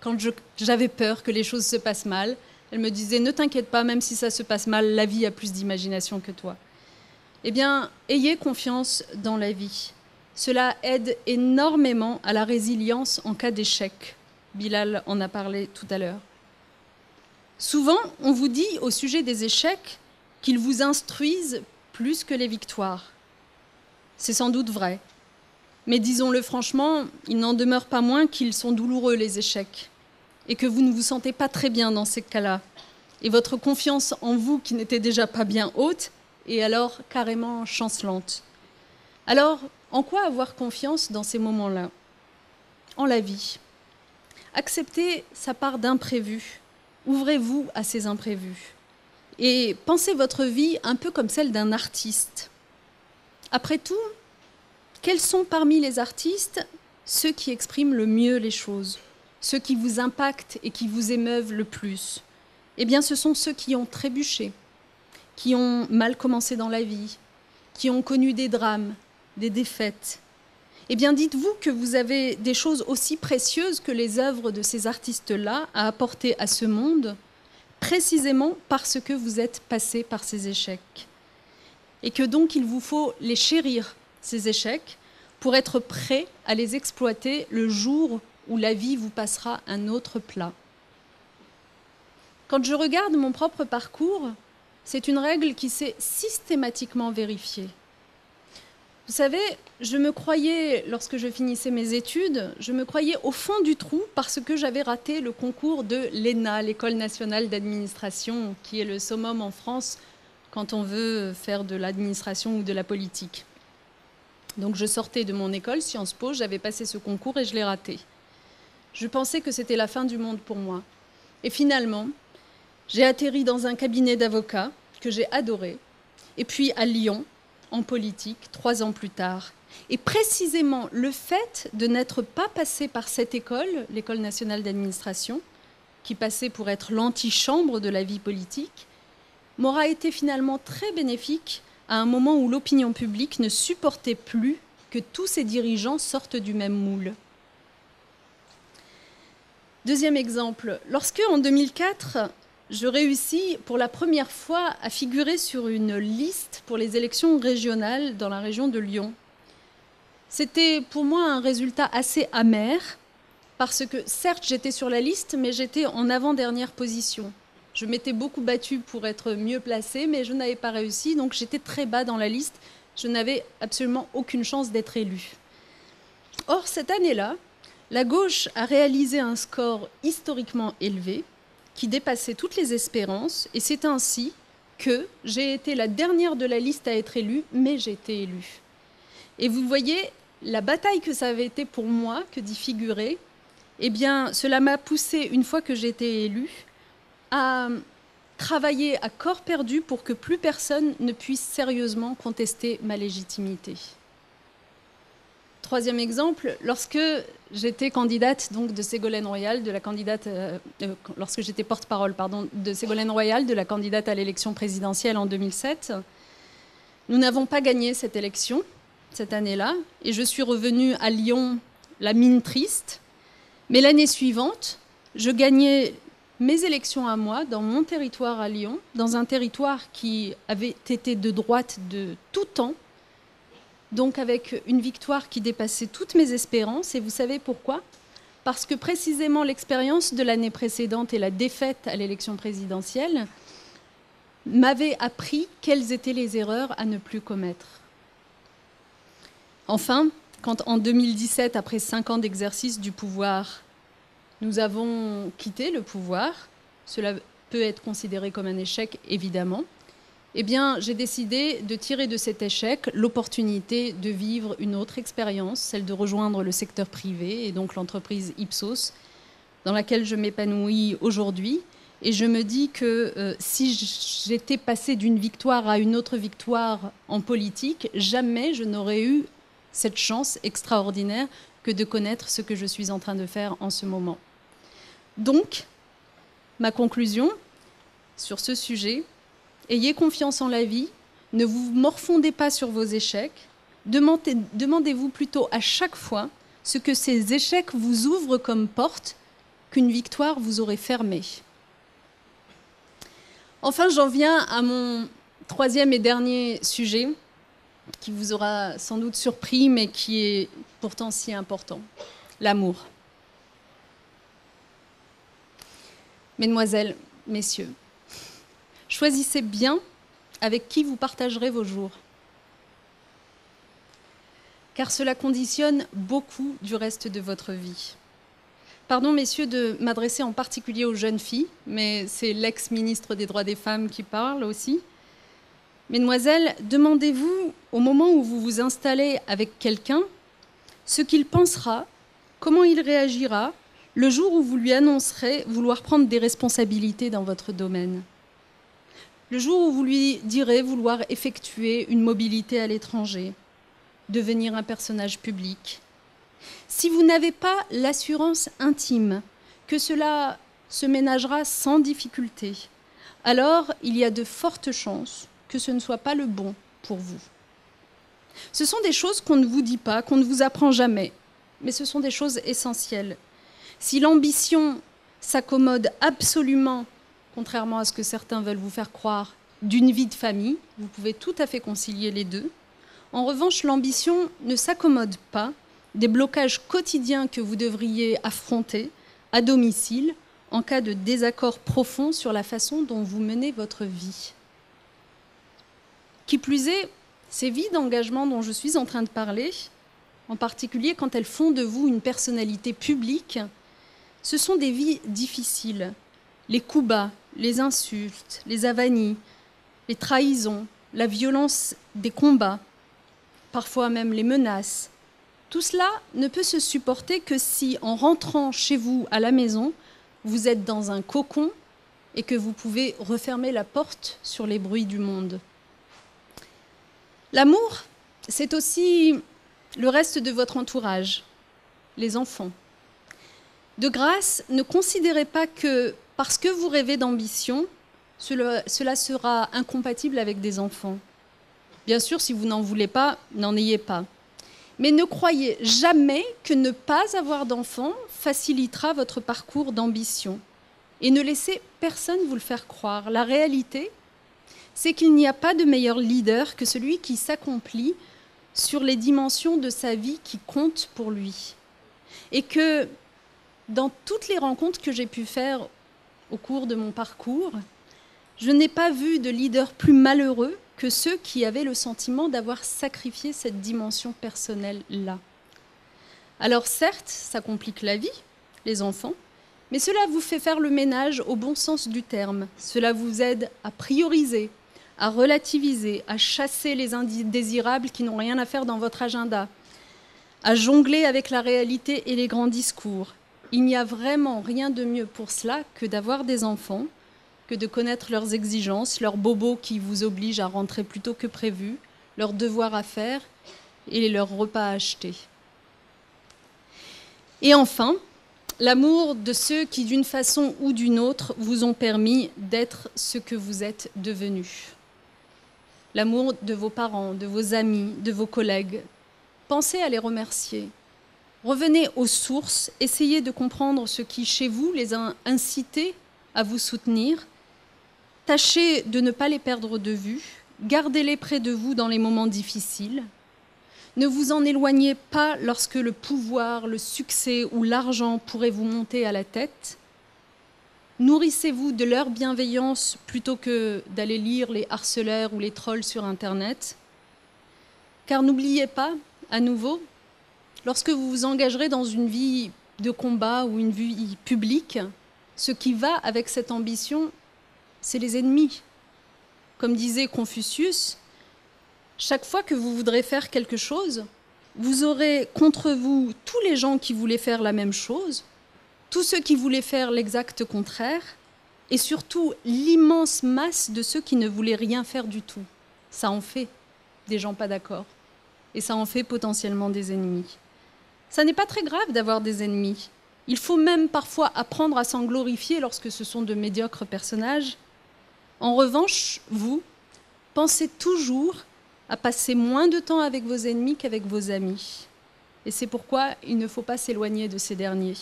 quand j'avais peur que les choses se passent mal. Elle me disait, ne t'inquiète pas, même si ça se passe mal, la vie a plus d'imagination que toi. Eh bien, ayez confiance dans la vie. Cela aide énormément à la résilience en cas d'échec. Bilal en a parlé tout à l'heure. Souvent, on vous dit au sujet des échecs qu'ils vous instruisent plus que les victoires. C'est sans doute vrai. Mais disons-le franchement, il n'en demeure pas moins qu'ils sont douloureux, les échecs, et que vous ne vous sentez pas très bien dans ces cas-là. Et votre confiance en vous, qui n'était déjà pas bien haute, est alors carrément chancelante. Alors, en quoi avoir confiance dans ces moments-là? En la vie. Acceptez sa part d'imprévu. Ouvrez-vous à ces imprévus. Et pensez votre vie un peu comme celle d'un artiste. Après tout, quels sont parmi les artistes ceux qui expriment le mieux les choses, ceux qui vous impactent et qui vous émeuvent le plus? Eh bien, ce sont ceux qui ont trébuché, qui ont mal commencé dans la vie, qui ont connu des drames, des défaites. Eh bien, dites-vous que vous avez des choses aussi précieuses que les œuvres de ces artistes-là à apporter à ce monde, précisément parce que vous êtes passé par ces échecs. Et que donc il vous faut les chérir, ces échecs, pour être prêt à les exploiter le jour où la vie vous passera un autre plat. Quand je regarde mon propre parcours, c'est une règle qui s'est systématiquement vérifiée. Vous savez, je me croyais, lorsque je finissais mes études, je me croyais au fond du trou parce que j'avais raté le concours de l'ENA, l'École nationale d'administration, qui est le summum en France quand on veut faire de l'administration ou de la politique. Donc je sortais de mon école, Sciences Po, j'avais passé ce concours et je l'ai raté. Je pensais que c'était la fin du monde pour moi. Et finalement, j'ai atterri dans un cabinet d'avocats que j'ai adoré. Et puis à Lyon, en politique trois ans plus tard. Et précisément le fait de n'être pas passé par cette école, l'École nationale d'administration, qui passait pour être l'antichambre de la vie politique, m'aura été finalement très bénéfique à un moment où l'opinion publique ne supportait plus que tous ces dirigeants sortent du même moule. Deuxième exemple, lorsque en 2004, je réussis pour la première fois à figurer sur une liste pour les élections régionales dans la région de Lyon. C'était pour moi un résultat assez amer, parce que certes j'étais sur la liste, mais j'étais en avant-dernière position. Je m'étais beaucoup battue pour être mieux placée, mais je n'avais pas réussi, donc j'étais très bas dans la liste. Je n'avais absolument aucune chance d'être élue. Or, cette année-là, la gauche a réalisé un score historiquement élevé, qui dépassait toutes les espérances, et c'est ainsi que j'ai été la dernière de la liste à être élue, mais j'ai été élue. Et vous voyez, la bataille que ça avait été pour moi, que d'y figurer, eh bien, cela m'a poussé, une fois que été élue, à travailler à corps perdu pour que plus personne ne puisse sérieusement contester ma légitimité. Troisième exemple, lorsque j'étais candidate donc de Ségolène Royal, de la candidate, euh, euh, de Ségolène Royal, de la candidate à l'élection présidentielle en 2007, nous n'avons pas gagné cette élection cette année-là, et je suis revenue à Lyon la mine triste. Mais l'année suivante, je gagnais mes élections à moi dans mon territoire à Lyon, dans un territoire qui avait été de droite de tout temps donc avec une victoire qui dépassait toutes mes espérances. Et vous savez pourquoi? Parce que précisément l'expérience de l'année précédente et la défaite à l'élection présidentielle m'avaient appris quelles étaient les erreurs à ne plus commettre. Enfin, quand en 2017, après cinq ans d'exercice du pouvoir, nous avons quitté le pouvoir, cela peut être considéré comme un échec, évidemment, eh bien, j'ai décidé de tirer de cet échec l'opportunité de vivre une autre expérience, celle de rejoindre le secteur privé et donc l'entreprise Ipsos, dans laquelle je m'épanouis aujourd'hui. Et je me dis que euh, si j'étais passé d'une victoire à une autre victoire en politique, jamais je n'aurais eu cette chance extraordinaire que de connaître ce que je suis en train de faire en ce moment. Donc, ma conclusion sur ce sujet, Ayez confiance en la vie, ne vous morfondez pas sur vos échecs, demandez-vous plutôt à chaque fois ce que ces échecs vous ouvrent comme porte qu'une victoire vous aurait fermée. Enfin, j'en viens à mon troisième et dernier sujet, qui vous aura sans doute surpris, mais qui est pourtant si important, l'amour. Mesdemoiselles, messieurs, Choisissez bien avec qui vous partagerez vos jours. Car cela conditionne beaucoup du reste de votre vie. Pardon, messieurs, de m'adresser en particulier aux jeunes filles, mais c'est l'ex-ministre des droits des femmes qui parle aussi. Mesdemoiselles, demandez-vous, au moment où vous vous installez avec quelqu'un, ce qu'il pensera, comment il réagira, le jour où vous lui annoncerez vouloir prendre des responsabilités dans votre domaine. Le jour où vous lui direz vouloir effectuer une mobilité à l'étranger, devenir un personnage public, si vous n'avez pas l'assurance intime que cela se ménagera sans difficulté, alors il y a de fortes chances que ce ne soit pas le bon pour vous. Ce sont des choses qu'on ne vous dit pas, qu'on ne vous apprend jamais, mais ce sont des choses essentielles. Si l'ambition s'accommode absolument contrairement à ce que certains veulent vous faire croire, d'une vie de famille. Vous pouvez tout à fait concilier les deux. En revanche, l'ambition ne s'accommode pas des blocages quotidiens que vous devriez affronter à domicile en cas de désaccord profond sur la façon dont vous menez votre vie. Qui plus est, ces vies d'engagement dont je suis en train de parler, en particulier quand elles font de vous une personnalité publique, ce sont des vies difficiles. Les coups bas, les insultes, les avanies, les trahisons, la violence des combats, parfois même les menaces. Tout cela ne peut se supporter que si, en rentrant chez vous à la maison, vous êtes dans un cocon et que vous pouvez refermer la porte sur les bruits du monde. L'amour, c'est aussi le reste de votre entourage, les enfants. De grâce, ne considérez pas que parce que vous rêvez d'ambition, cela, sera incompatible avec des enfants. Bien sûr, si vous n'en voulez pas, n'en ayez pas. Mais ne croyez jamais que ne pas avoir d'enfants facilitera votre parcours d'ambition. Et ne laissez personne vous le faire croire. La réalité, c'est qu'il n'y a pas de meilleur leader que celui qui s'accomplit sur les dimensions de sa vie qui comptent pour lui. Et que dans toutes les rencontres que j'ai pu faire au cours de mon parcours, je n'ai pas vu de leader plus malheureux que ceux qui avaient le sentiment d'avoir sacrifié cette dimension personnelle-là. Alors certes, ça complique la vie, les enfants, mais cela vous fait faire le ménage au bon sens du terme. Cela vous aide à prioriser, à relativiser, à chasser les indésirables qui n'ont rien à faire dans votre agenda, à jongler avec la réalité et les grands discours. Il n'y a vraiment rien de mieux pour cela que d'avoir des enfants, que de connaître leurs exigences, leurs bobos qui vous obligent à rentrer plus tôt que prévu, leurs devoirs à faire et leurs repas à acheter. Et enfin, l'amour de ceux qui, d'une façon ou d'une autre, vous ont permis d'être ce que vous êtes devenu. L'amour de vos parents, de vos amis, de vos collègues. Pensez à les remercier. Revenez aux sources, essayez de comprendre ce qui, chez vous, les a incités à vous soutenir. Tâchez de ne pas les perdre de vue. Gardez-les près de vous dans les moments difficiles. Ne vous en éloignez pas lorsque le pouvoir, le succès ou l'argent pourraient vous monter à la tête. Nourrissez-vous de leur bienveillance plutôt que d'aller lire les harceleurs ou les trolls sur Internet. Car n'oubliez pas, à nouveau, lorsque vous vous engagerez dans une vie de combat ou une vie publique, ce qui va avec cette ambition, c'est les ennemis. Comme disait Confucius, chaque fois que vous voudrez faire quelque chose, vous aurez contre vous tous les gens qui voulaient faire la même chose, tous ceux qui voulaient faire l'exact contraire, et surtout l'immense masse de ceux qui ne voulaient rien faire du tout. Ça en fait des gens pas d'accord. Et ça en fait potentiellement des ennemis. Ça n'est pas très grave d'avoir des ennemis. Il faut même parfois apprendre à s'en glorifier lorsque ce sont de médiocres personnages. En revanche, vous, pensez toujours à passer moins de temps avec vos ennemis qu'avec vos amis. Et c'est pourquoi il ne faut pas s'éloigner de ces derniers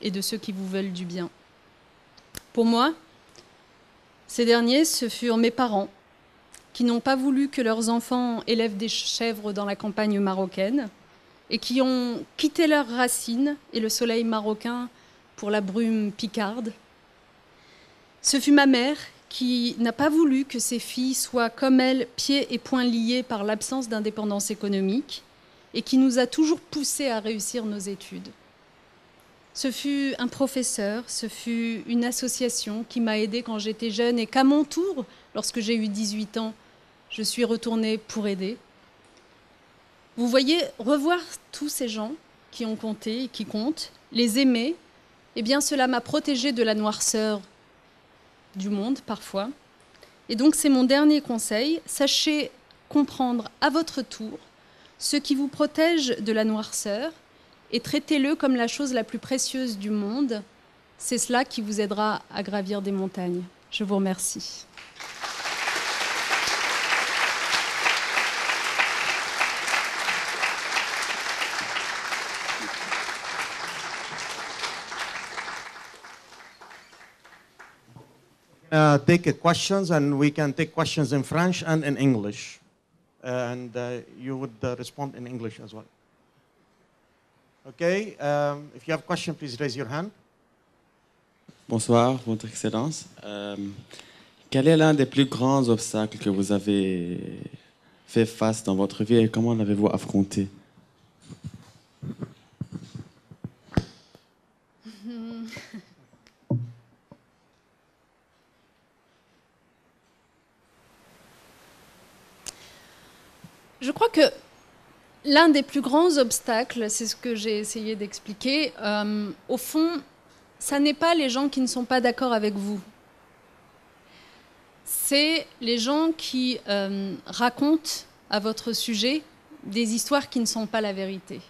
et de ceux qui vous veulent du bien. Pour moi, ces derniers, ce furent mes parents, qui n'ont pas voulu que leurs enfants élèvent des chèvres dans la campagne marocaine et qui ont quitté leurs racines et le soleil marocain pour la brume picarde. Ce fut ma mère qui n'a pas voulu que ses filles soient comme elle, pieds et poings liés par l'absence d'indépendance économique, et qui nous a toujours poussés à réussir nos études. Ce fut un professeur, ce fut une association qui m'a aidée quand j'étais jeune et qu'à mon tour, lorsque j'ai eu 18 ans, je suis retournée pour aider. Vous voyez, revoir tous ces gens qui ont compté et qui comptent, les aimer, eh bien cela m'a protégée de la noirceur du monde parfois. Et donc c'est mon dernier conseil, sachez comprendre à votre tour ce qui vous protège de la noirceur et traitez-le comme la chose la plus précieuse du monde. C'est cela qui vous aidera à gravir des montagnes. Je vous remercie. Uh, take questions, and we can take questions in French and in English. And uh, you would uh, respond in English as well. Okay, um, if you have a question, please raise your hand. Bonsoir, Votre Excellence. Euh, quel est l'un des plus grands obstacles que vous avez fait face dans votre vie et comment l'avez-vous affronté Je crois que l'un des plus grands obstacles, c'est ce que j'ai essayé d'expliquer, euh, au fond, ça n'est pas les gens qui ne sont pas d'accord avec vous. C'est les gens qui euh, racontent à votre sujet des histoires qui ne sont pas la vérité.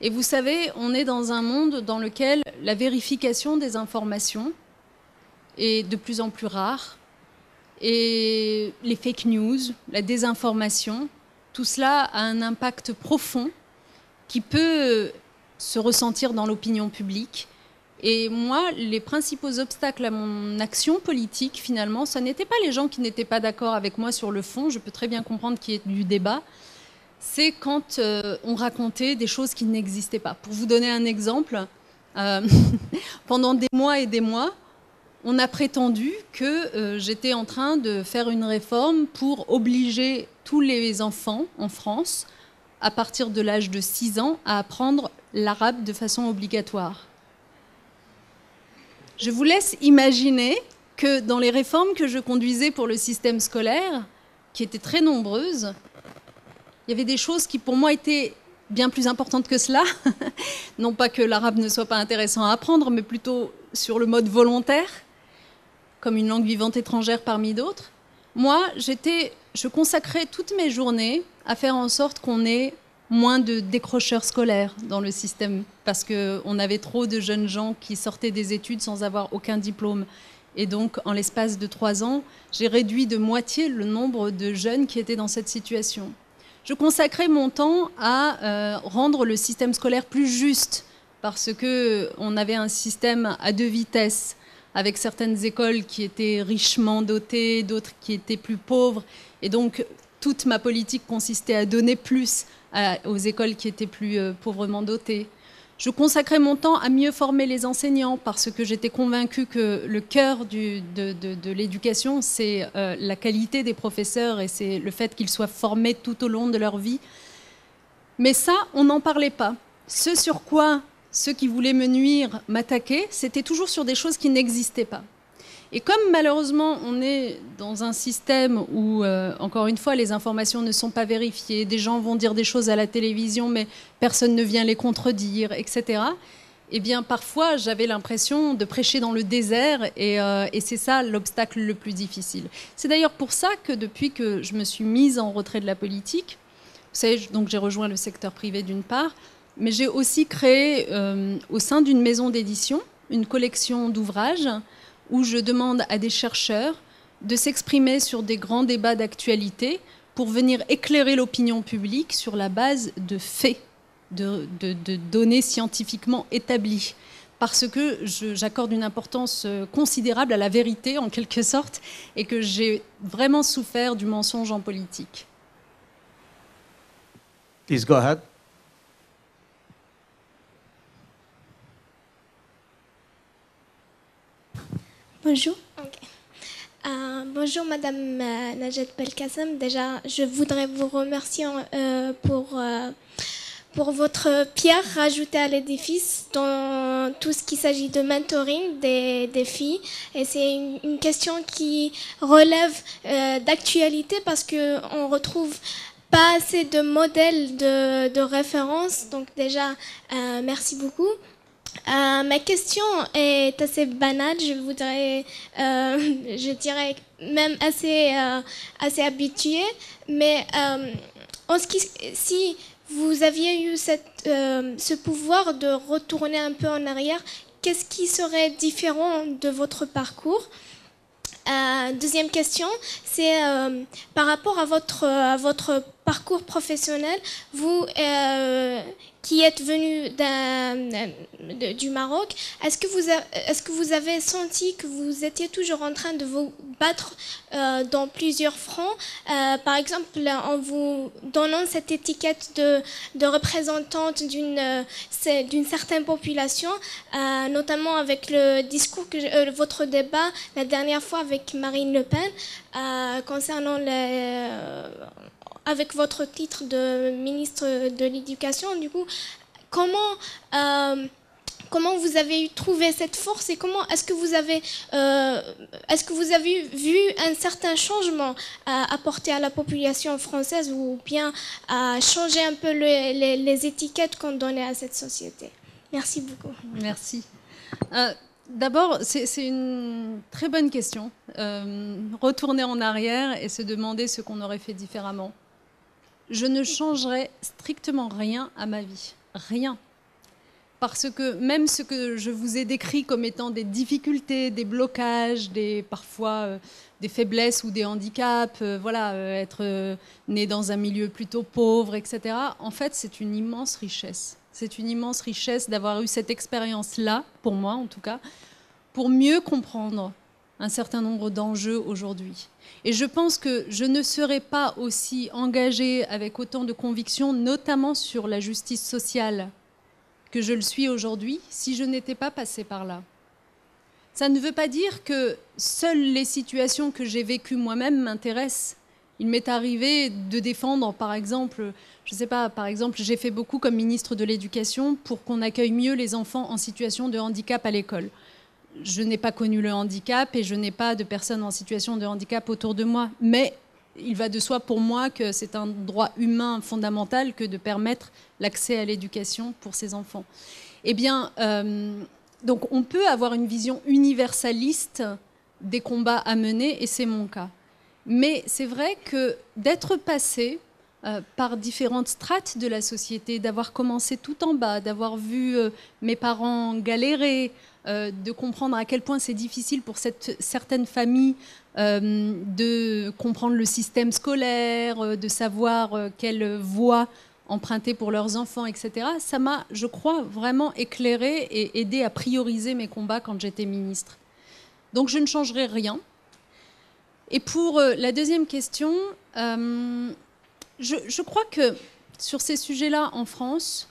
Et vous savez, on est dans un monde dans lequel la vérification des informations est de plus en plus rare. Et les fake news, la désinformation, tout cela a un impact profond qui peut se ressentir dans l'opinion publique. Et moi, les principaux obstacles à mon action politique, finalement, ce n'étaient pas les gens qui n'étaient pas d'accord avec moi sur le fond. Je peux très bien comprendre qu'il y ait du débat. c'est quand euh, on racontait des choses qui n'existaient pas. Pour vous donner un exemple, euh, pendant des mois et des mois, on a prétendu que euh, j'étais en train de faire une réforme pour obliger tous les enfants en France, à partir de l'âge de 6 ans, à apprendre l'arabe de façon obligatoire. Je vous laisse imaginer que dans les réformes que je conduisais pour le système scolaire, qui étaient très nombreuses, il y avait des choses qui pour moi étaient bien plus importantes que cela. non pas que l'arabe ne soit pas intéressant à apprendre, mais plutôt sur le mode volontaire, comme une langue vivante étrangère parmi d'autres. Moi, j'étais, je consacrais toutes mes journées à faire en sorte qu'on ait moins de décrocheurs scolaires dans le système, parce qu'on avait trop de jeunes gens qui sortaient des études sans avoir aucun diplôme. Et donc, en l'espace de trois ans, j'ai réduit de moitié le nombre de jeunes qui étaient dans cette situation je consacrais mon temps à euh, rendre le système scolaire plus juste parce que on avait un système à deux vitesses avec certaines écoles qui étaient richement dotées, d'autres qui étaient plus pauvres et donc toute ma politique consistait à donner plus aux écoles qui étaient plus euh, pauvrement dotées. Je consacrais mon temps à mieux former les enseignants parce que j'étais convaincue que le cœur de, l'éducation, c'est euh, la qualité des professeurs et c'est le fait qu'ils soient formés tout au long de leur vie. Mais ça, on n'en parlait pas. Ce sur quoi ceux qui voulaient me nuire m'attaquaient, c'était toujours sur des choses qui n'existaient pas. Et comme malheureusement on est dans un système où, euh, encore une fois, les informations ne sont pas vérifiées, des gens vont dire des choses à la télévision, mais personne ne vient les contredire, etc. Eh bien, parfois, j'avais l'impression de prêcher dans le désert, et, euh, et c'est ça l'obstacle le plus difficile. C'est d'ailleurs pour ça que depuis que je me suis mise en retrait de la politique, vous savez, donc j'ai rejoint le secteur privé d'une part, mais j'ai aussi créé euh, au sein d'une maison d'édition une collection d'ouvrages où je demande à des chercheurs de s'exprimer sur des grands débats d'actualité pour venir éclairer l'opinion publique sur la base de faits, de, données scientifiquement établies. Parce que j'accorde une importance euh, considérable à la vérité, en quelque sorte, et que j'ai vraiment souffert du mensonge en politique. Please go ahead. Bonjour. Euh, bonjour Madame euh, Najat. Déjà, je voudrais vous remercier euh, pour, pour votre pierre rajoutée à l'édifice dans tout ce qui s'agit de mentoring des, filles. Et c'est une, question qui relève d'actualité parce qu'on retrouve pas assez de modèles de référence. Donc déjà, merci beaucoup. Euh, ma question est assez banale, je voudrais, euh, je dirais même assez, euh, assez habituée, mais en ce qui, si vous aviez eu cette, ce pouvoir de retourner un peu en arrière, qu'est-ce qui serait différent de votre parcours? Deuxième question, c'est par rapport à votre, à votre parcours professionnel, vous, qui êtes venu du Maroc, est-ce que, vous est-ce que vous avez senti que vous étiez toujours en train de vous battre euh, dans plusieurs fronts? Euh, Par exemple, en vous donnant cette étiquette de, de représentante d'une, euh, certaine population, notamment avec le discours, que votre débat la dernière fois avec Marine Le Pen concernant les avec votre titre de ministre de l'Éducation, du coup, comment, euh, comment vous avez trouvé cette force et comment est-ce que vous avez, euh, est-ce que vous avez vu un certain changement à apporter à la population française ou bien à changer un peu les, les, étiquettes qu'on donnait à cette société? Merci beaucoup. Merci. Euh, d'abord, c'est une très bonne question. retourner en arrière et se demander ce qu'on aurait fait différemment je ne changerai strictement rien à ma vie. Rien. Parce que même ce que je vous ai décrit comme étant des difficultés, des blocages, des, parfois euh, des faiblesses ou des handicaps, euh, voilà, euh, être né dans un milieu plutôt pauvre, etc., en fait, c'est une immense richesse. C'est une immense richesse d'avoir eu cette expérience-là, pour moi en tout cas, pour mieux comprendre un certain nombre d'enjeux aujourd'hui. Et je pense que je ne serais pas aussi engagée avec autant de conviction, notamment sur la justice sociale, que je le suis aujourd'hui, si je n'étais pas passée par là. Ça ne veut pas dire que seules les situations que j'ai vécues moi-même m'intéressent. Il m'est arrivé de défendre, par exemple, je ne sais pas, par exemple, j'ai fait beaucoup comme ministre de l'Éducation pour qu'on accueille mieux les enfants en situation de handicap à l'école je n'ai pas connu le handicap et je n'ai pas de personnes en situation de handicap autour de moi. Mais il va de soi pour moi que c'est un droit humain fondamental que de permettre l'accès à l'éducation pour ces enfants. Eh bien, euh, donc on peut avoir une vision universaliste des combats à mener, et c'est mon cas. Mais c'est vrai que d'être passé euh, par différentes strates de la société, d'avoir commencé tout en bas, d'avoir vu euh, mes parents galérer, euh, de comprendre à quel point c'est difficile pour cette, certaines familles de comprendre le système scolaire, de savoir quelle voie emprunter pour leurs enfants, etc. Ça m'a, je crois, vraiment éclairé et aidé à prioriser mes combats quand j'étais ministre. Donc je ne changerai rien. Et pour la deuxième question, je, crois que sur ces sujets-là en France,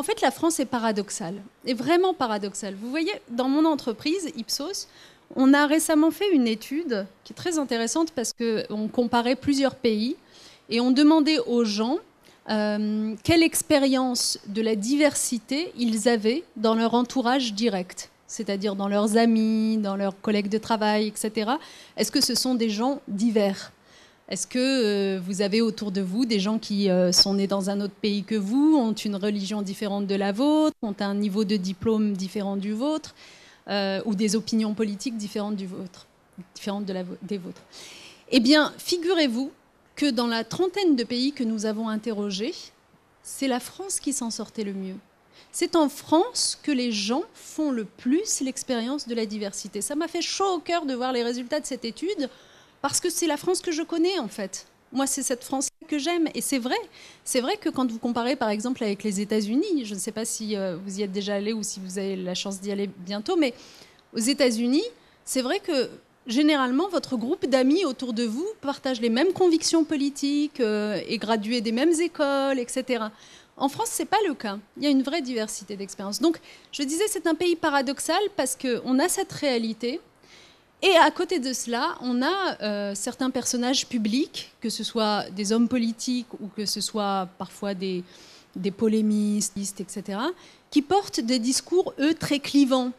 en fait, la France est paradoxale, est vraiment paradoxale. Vous voyez, dans mon entreprise, Ipsos, on a récemment fait une étude qui est très intéressante parce qu'on comparait plusieurs pays et on demandait aux gens euh, quelle expérience de la diversité ils avaient dans leur entourage direct, c'est-à-dire dans leurs amis, dans leurs collègues de travail, etc. Est-ce que ce sont des gens divers? Est-ce que euh, vous avez autour de vous des gens qui euh, sont nés dans un autre pays que vous, ont une religion différente de la vôtre, ont un niveau de diplôme différent du vôtre, euh, ou des opinions politiques différentes du vôtre, différentes de la, des vôtres? Eh bien, figurez-vous que dans la trentaine de pays que nous avons interrogés, c'est la France qui s'en sortait le mieux. C'est en France que les gens font le plus l'expérience de la diversité. Ça m'a fait chaud au cœur de voir les résultats de cette étude parce que c'est la France que je connais en fait. Moi, c'est cette France que j'aime. Et c'est vrai. C'est vrai que quand vous comparez, par exemple, avec les États-Unis, je ne sais pas si euh, vous y êtes déjà allé ou si vous avez la chance d'y aller bientôt, mais aux États-Unis, c'est vrai que généralement, votre groupe d'amis autour de vous partage les mêmes convictions politiques, euh, est gradué des mêmes écoles, etc. En France, ce n'est pas le cas. Il y a une vraie diversité d'expériences. Donc, je disais, c'est un pays paradoxal parce qu'on a cette réalité et à côté de cela, on a euh, certains personnages publics, que ce soit des hommes politiques ou que ce soit parfois des, des polémistes, etc., qui portent des discours, eux, très clivants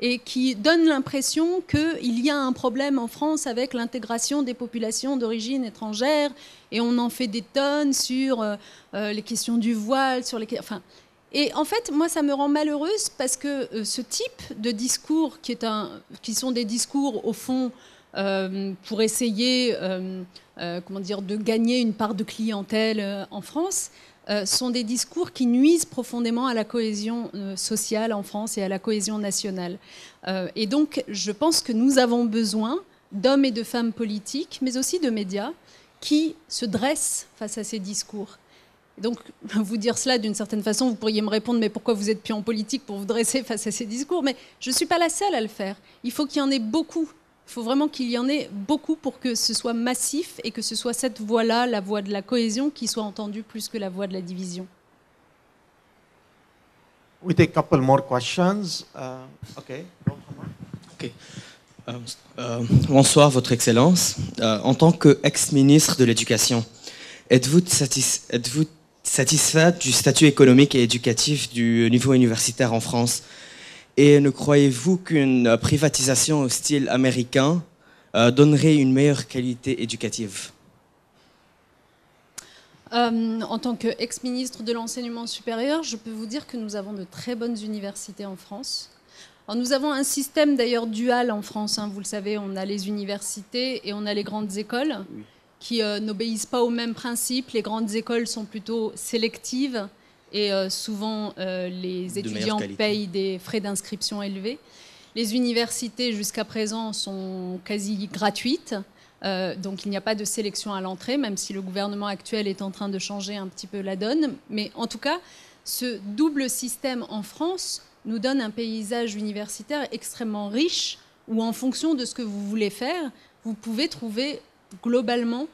et qui donnent l'impression qu'il y a un problème en France avec l'intégration des populations d'origine étrangère et on en fait des tonnes sur euh, euh, les questions du voile, sur les... Enfin, et en fait, moi, ça me rend malheureuse parce que euh, ce type de discours, qui, est un, qui sont des discours, au fond, pour essayer comment dire, de gagner une part de clientèle en France, sont des discours qui nuisent profondément à la cohésion sociale en France et à la cohésion nationale. et donc, je pense que nous avons besoin d'hommes et de femmes politiques, mais aussi de médias, qui se dressent face à ces discours donc, vous dire cela d'une certaine façon, vous pourriez me répondre, mais pourquoi vous êtes plus en politique pour vous dresser face à ces discours? Mais je ne suis pas la seule à le faire. Il faut qu'il y en ait beaucoup. Il faut vraiment qu'il y en ait beaucoup pour que ce soit massif et que ce soit cette voix-là, la voix de la cohésion, qui soit entendue plus que la voix de la division. We take a couple more questions. Uh, okay. Euh, euh, bonsoir, Votre Excellence. Euh, en tant qu'ex-ministre de l'Éducation, êtes-vous êtes satisfait du statut économique et éducatif du niveau universitaire en France? Et ne croyez-vous qu'une privatisation au style américain euh, donnerait une meilleure qualité éducative? Euh, en tant qu'ex-ministre de l'enseignement supérieur, je peux vous dire que nous avons de très bonnes universités en France. nous avons un système d'ailleurs dual en France, hein, vous le savez, on a les universités et on a les grandes écoles qui euh, n'obéissent pas aux mêmes principes. Les grandes écoles sont plutôt sélectives et euh, souvent euh, les étudiants payent des frais d'inscription élevés. Les universités jusqu'à présent sont quasi gratuites. donc il n'y a pas de sélection à l'entrée, même si le gouvernement actuel est en train de changer un petit peu la donne. Mais en tout cas, ce double système en France nous donne un paysage universitaire extrêmement riche où en fonction de ce que vous voulez faire, vous pouvez trouver globalement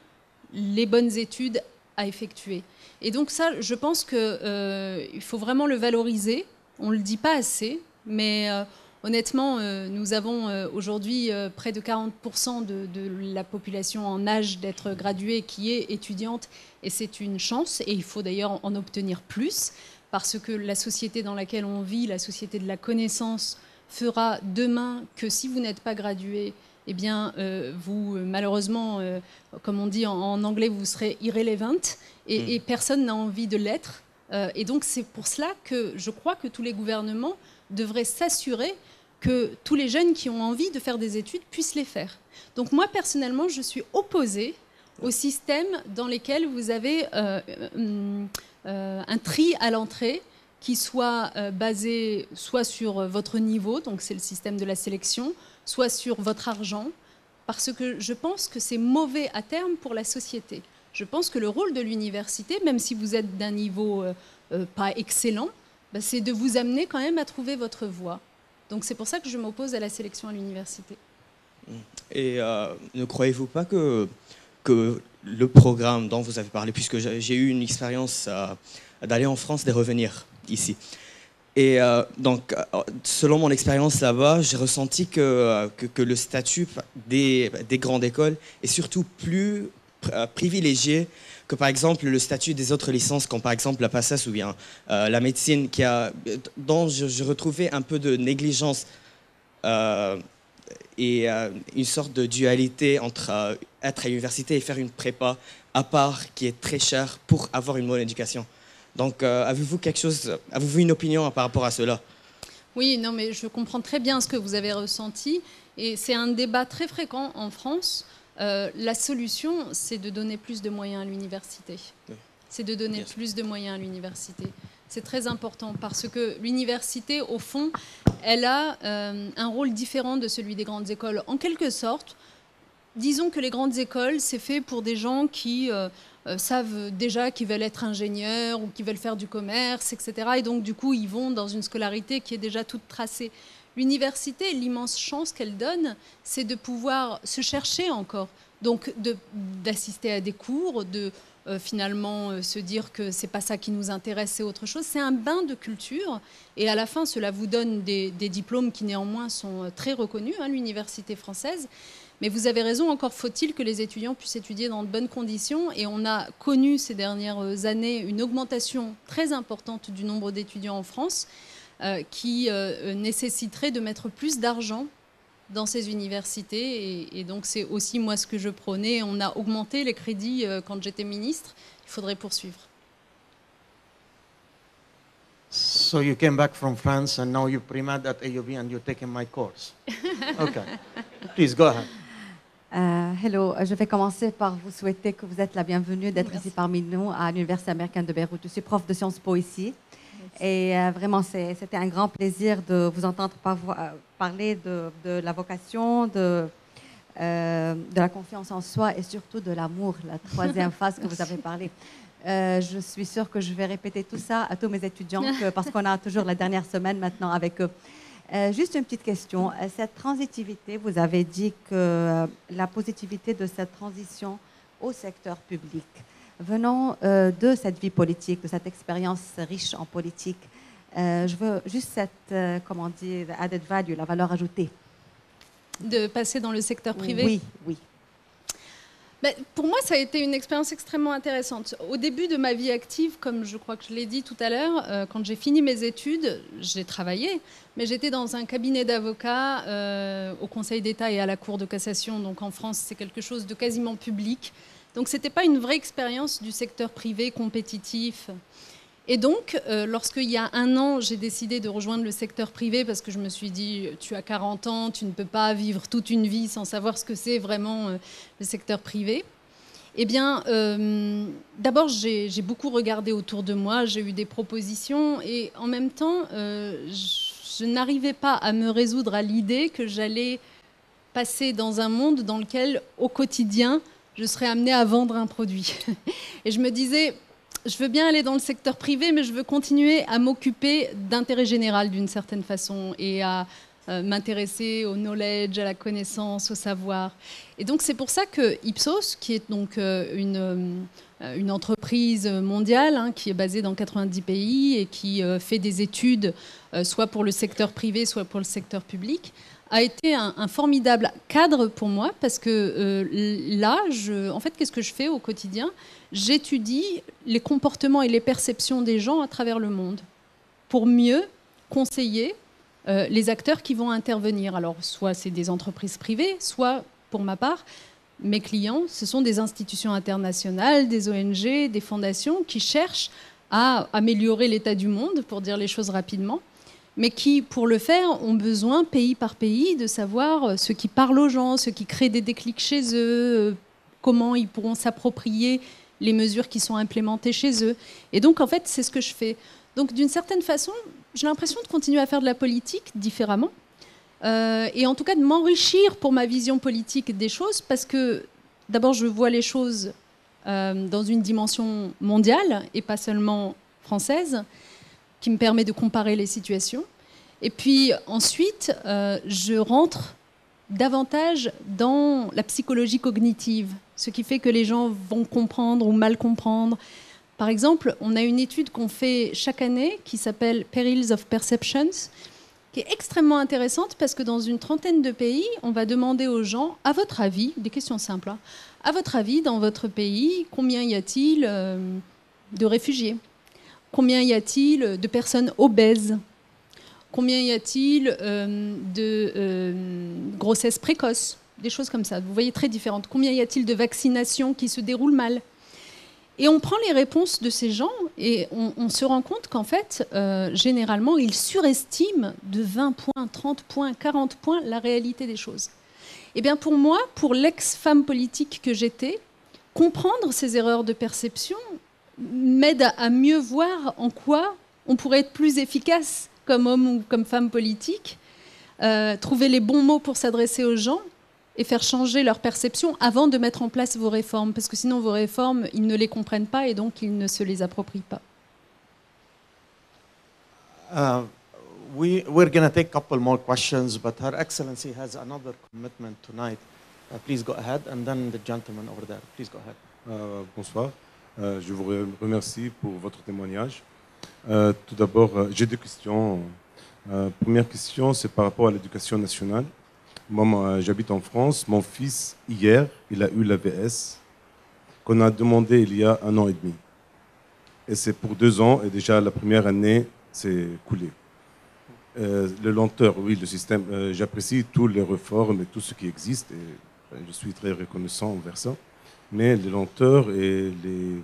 les bonnes études à effectuer. Et donc ça, je pense qu'il euh, faut vraiment le valoriser. On ne le dit pas assez, mais euh, honnêtement, euh, nous avons aujourd'hui près de 40% de, de la population en âge d'être graduée qui est étudiante, et c'est une chance, et il faut d'ailleurs en obtenir plus, parce que la société dans laquelle on vit, la société de la connaissance, fera demain que si vous n'êtes pas gradué, eh bien, euh, vous, malheureusement, euh, comme on dit en, en anglais, vous serez irrelevant et, Mm. et personne n'a envie de l'être. Euh, et donc, c'est pour cela que je crois que tous les gouvernements devraient s'assurer que tous les jeunes qui ont envie de faire des études puissent les faire. Donc, moi, personnellement, je suis opposée au système dans lesquels vous avez hum, un tri à l'entrée qui soit euh, basé soit sur euh, votre niveau, donc c'est le système de la sélection, soit sur votre argent, parce que je pense que c'est mauvais à terme pour la société. Je pense que le rôle de l'université, même si vous êtes d'un niveau euh, pas excellent, bah, c'est de vous amener quand même à trouver votre voie. Donc c'est pour ça que je m'oppose à la sélection à l'université. Et ne croyez-vous pas que, que le programme dont vous avez parlé, puisque j'ai eu une expérience d'aller en France, de revenir ici. Et euh, donc, euh, selon mon expérience là-bas, j'ai ressenti que, euh, que, que le statut des, des grandes écoles est surtout plus privilégié que par exemple le statut des autres licences, comme par exemple la PASSAS ou bien la médecine, qui a, dont je, je retrouvais un peu de négligence et une sorte de dualité entre être à l'université et faire une prépa à part qui est très chère pour avoir une bonne éducation. Donc, euh, avez-vous quelque chose, avez-vous une opinion par rapport à cela? Oui, non, mais je comprends très bien ce que vous avez ressenti. Et c'est un débat très fréquent en France. Euh, la solution, c'est de donner plus de moyens à l'université. Oui. C'est de donner plus de moyens à l'université. C'est très important parce que l'université, au fond, elle a euh, un rôle différent de celui des grandes écoles. En quelque sorte, disons que les grandes écoles, c'est fait pour des gens qui euh, savent déjà qu'ils veulent être ingénieurs ou qui veulent faire du commerce, etc. Et donc, du coup, ils vont dans une scolarité qui est déjà toute tracée. L'université, l'immense chance qu'elle donne, c'est de pouvoir se chercher encore. Donc, d'assister à des cours, de euh, finalement euh, se dire que c'est pas ça qui nous intéresse, c'est autre chose. C'est un bain de culture. Et à la fin, cela vous donne des, diplômes qui néanmoins sont très reconnus, hein, l'université française. Mais vous avez raison, encore faut-il que les étudiants puissent étudier dans de bonnes conditions. Et on a connu ces dernières années une augmentation très importante du nombre d'étudiants en France euh, qui euh, nécessiterait de mettre plus d'argent dans ces universités. Et, et donc c'est aussi moi ce que je prônais. On a augmenté les crédits euh, quand j'étais ministre. Il faudrait poursuivre. So you came back from France and now you're pre-med at AUB and you're taking my course. Okay. Please go ahead. Euh, hello, Euh, je vais commencer par vous souhaiter que vous êtes la bienvenue d'être Merci. ici parmi nous à l'Université américaine de Beyrouth. Je suis prof de Sciences Po ici. Et euh, vraiment, c'était un grand plaisir de vous entendre parler de, de la vocation, de, euh, de la confiance en soi et surtout de l'amour, la troisième phase que vous avez parlé. Euh, je suis sûre que je vais répéter tout ça à tous mes étudiants que- parce qu'on a toujours la dernière semaine maintenant avec eux. Euh, juste une petite question. Euh, Cette transitivité, vous avez dit que euh, la positivité de cette transition au secteur public, venant euh, de cette vie politique, de cette expérience riche en politique, euh, je veux juste cette, comment dire, added value, la valeur ajoutée. De passer dans le secteur privé? Oui, oui. Ben, pour moi, ça a été une expérience extrêmement intéressante. Au début de ma vie active, comme je crois que je l'ai dit tout à l'heure, euh, quand j'ai fini mes études, j'ai travaillé, mais j'étais dans un cabinet d'avocats euh, au Conseil d'État et à la Cour de cassation. Donc en France, c'est quelque chose de quasiment public. Donc ce n'était pas une vraie expérience du secteur privé compétitif. Et donc, euh, lorsqu'il y a un an, j'ai décidé de rejoindre le secteur privé parce que je me suis dit, tu as 40 ans, tu ne peux pas vivre toute une vie sans savoir ce que c'est vraiment euh, le secteur privé. Eh bien, euh, d'abord, j'ai beaucoup regardé autour de moi, j'ai eu des propositions et en même temps, euh, je, je n'arrivais pas à me résoudre à l'idée que j'allais passer dans un monde dans lequel, au quotidien, je serais amenée à vendre un produit. Et je me disais, je veux bien aller dans le secteur privé, mais je veux continuer à m'occuper d'intérêt général d'une certaine façon et à euh, m'intéresser au knowledge, à la connaissance, au savoir. Et donc c'est pour ça que Ipsos, qui est donc euh, une, euh, une entreprise mondiale hein, qui est basée dans 90 pays et qui fait des études soit pour le secteur privé, soit pour le secteur public, a été un, formidable cadre pour moi parce que là, en fait, qu'est-ce que je fais au quotidien? J'étudie les comportements et les perceptions des gens à travers le monde pour mieux conseiller euh, les acteurs qui vont intervenir. Alors, soit c'est des entreprises privées, soit, pour ma part, mes clients, ce sont des institutions internationales, des ONG, des fondations qui cherchent à améliorer l'état du monde, pour dire les choses rapidement, mais qui, pour le faire, ont besoin, pays par pays, de savoir euh, ce qui parle aux gens, ce qui crée des déclics chez eux, euh, comment ils pourront s'approprier les mesures qui sont implémentées chez eux. Et donc, en fait, c'est ce que je fais. Donc, d'une certaine façon, j'ai l'impression de continuer à faire de la politique différemment. Euh, et en tout cas de m'enrichir pour ma vision politique des choses, parce que d'abord je vois les choses euh, dans une dimension mondiale et pas seulement française, qui me permet de comparer les situations. Et puis ensuite, euh, je rentre davantage dans la psychologie cognitive, ce qui fait que les gens vont comprendre ou mal comprendre, par exemple, on a une étude qu'on fait chaque année qui s'appelle Perils of Perceptions, qui est extrêmement intéressante parce que dans une trentaine de pays, on va demander aux gens, à votre avis, des questions simples, hein, à votre avis, dans votre pays, combien y a-t-il euh, de réfugiés? Combien y a-t-il de personnes obèses? Combien y a-t-il euh, de euh, grossesses précoces? Des choses comme ça. Vous voyez très différentes. Combien y a-t-il de vaccinations qui se déroulent mal et on prend les réponses de ces gens et on, se rend compte qu'en fait, euh, généralement, ils surestiment de 20 points, 30 points, 40 points la réalité des choses. Eh bien, pour moi, pour l'ex-femme politique que j'étais, comprendre ces erreurs de perception m'aide à, mieux voir en quoi on pourrait être plus efficace comme homme ou comme femme politique, euh, trouver les bons mots pour s'adresser aux gens et faire changer leur perception avant de mettre en place vos réformes, parce que sinon vos réformes, ils ne les comprennent pas et donc ils ne se les approprient pas. Uh, we, we're going to take a couple more questions, but Her Excellency has another commitment tonight. Uh, please go ahead, and then the gentleman over there. Please go ahead. Uh, bonsoir. Uh, je vous remercie pour votre témoignage. Uh, tout d'abord, uh, j'ai deux questions. première question, c'est par rapport à l'éducation nationale. Moi, j'habite en France. Mon fils, hier, il a eu l'AVS qu'on a demandé il y a un an et demi. Et c'est pour deux ans, et déjà la première année, c'est coulé. Euh, le lenteur, oui, le système, euh, j'apprécie toutes les réformes et tout ce qui existe, et je suis très reconnaissant envers ça. Mais les lenteurs et les,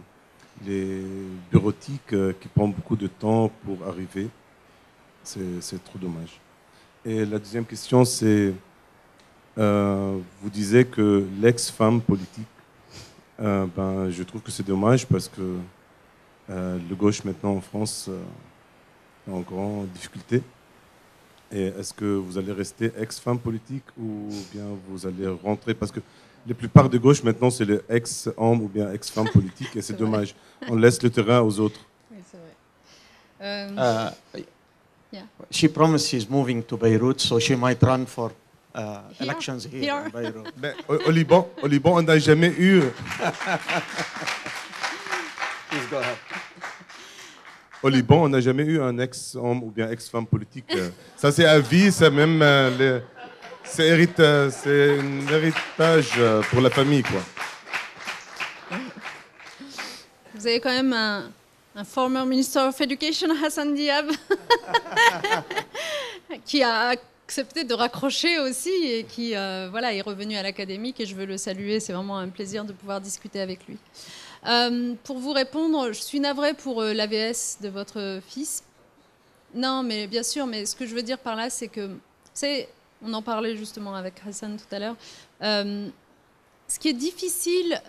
les bureautiques euh, qui prennent beaucoup de temps pour arriver, c'est trop dommage. Et la deuxième question, c'est euh, vous disiez que l'ex-femme politique, euh, ben, je trouve que c'est dommage parce que euh, le gauche maintenant en France est en grande difficulté. Et est-ce que vous allez rester ex-femme politique ou bien vous allez rentrer? Parce que la plupart de gauche maintenant, c'est le ex-homme ou bien ex-femme politique et c'est dommage. On laisse le terrain aux autres. Oui, c'est vrai. Uh, yeah. She promised she's moving to Beirut, so she might run for uh, elections here, here. in Beirut. Ben, au, au, Liban, au Liban, on n'a jamais eu. Please go ahead. Au Liban, on n'a jamais eu un ex-homme ou bien ex-femme politique. Ça, c'est à vie, c'est même. Euh, c'est un héritage euh, pour la famille, quoi. Vous avez quand même un, un former Minister of Education, Hassan Diab, qui a accepté de raccrocher aussi et qui euh, voilà, est revenu à l'académique et je veux le saluer. C'est vraiment un plaisir de pouvoir discuter avec lui. Euh, pour vous répondre, je suis navrée pour euh, l'AVS de votre fils. Non, mais bien sûr, mais ce que je veux dire par là, c'est que, c'est, on en parlait justement avec Hassan tout à l'heure, ce qui est difficile,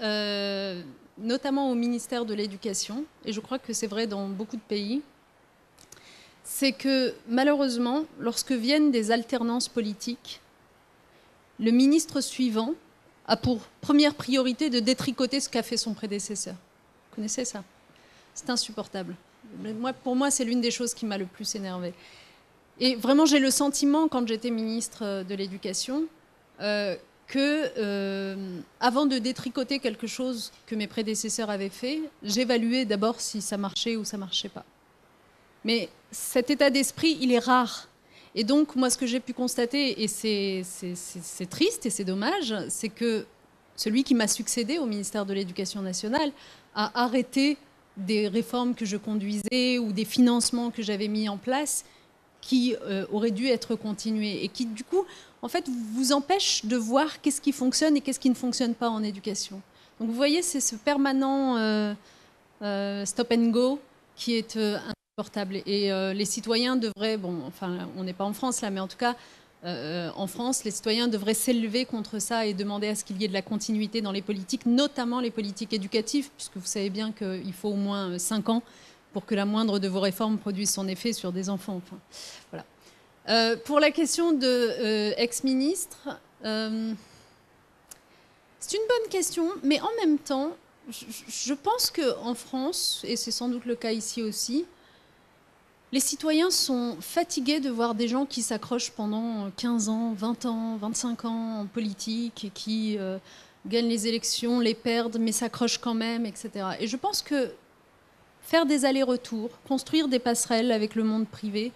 notamment au ministère de l'Éducation, et je crois que c'est vrai dans beaucoup de pays, c'est que malheureusement, lorsque viennent des alternances politiques, le ministre suivant a pour première priorité de détricoter ce qu'a fait son prédécesseur. Vous connaissez ça? C'est insupportable. Moi, pour moi, c'est l'une des choses qui m'a le plus énervée. Et vraiment, j'ai le sentiment, quand j'étais ministre de l'Éducation, euh, que euh, avant de détricoter quelque chose que mes prédécesseurs avaient fait, j'évaluais d'abord si ça marchait ou ça marchait pas. Mais cet état d'esprit, il est rare. Et donc, moi, ce que j'ai pu constater, et c'est triste et c'est dommage, c'est que celui qui m'a succédé au ministère de l'Éducation nationale a arrêté des réformes que je conduisais ou des financements que j'avais mis en place qui euh, auraient dû être continués et qui, du coup, en fait, vous empêche de voir qu'est-ce qui fonctionne et qu'est-ce qui ne fonctionne pas en éducation. Donc, vous voyez, c'est ce permanent euh, euh, stop and go qui est Et les citoyens devraient, bon, enfin, on n'est pas en France là, mais en tout cas, en France, les citoyens devraient s'élever contre ça et demander à ce qu'il y ait de la continuité dans les politiques, notamment les politiques éducatives, puisque vous savez bien qu'il faut au moins 5 ans pour que la moindre de vos réformes produise son effet sur des enfants. Enfin, voilà. Euh, pour la question de euh, ex-ministre, euh, c'est une bonne question, mais en même temps, je, je pense qu'en France, et c'est sans doute le cas ici aussi, les citoyens sont fatigués de voir des gens qui s'accrochent pendant 15 ans, 20 ans, 25 ans en politique et qui gagnent les élections, les perdent, mais s'accrochent quand même, etc. Et je pense que faire des allers-retours, construire des passerelles avec le monde privé,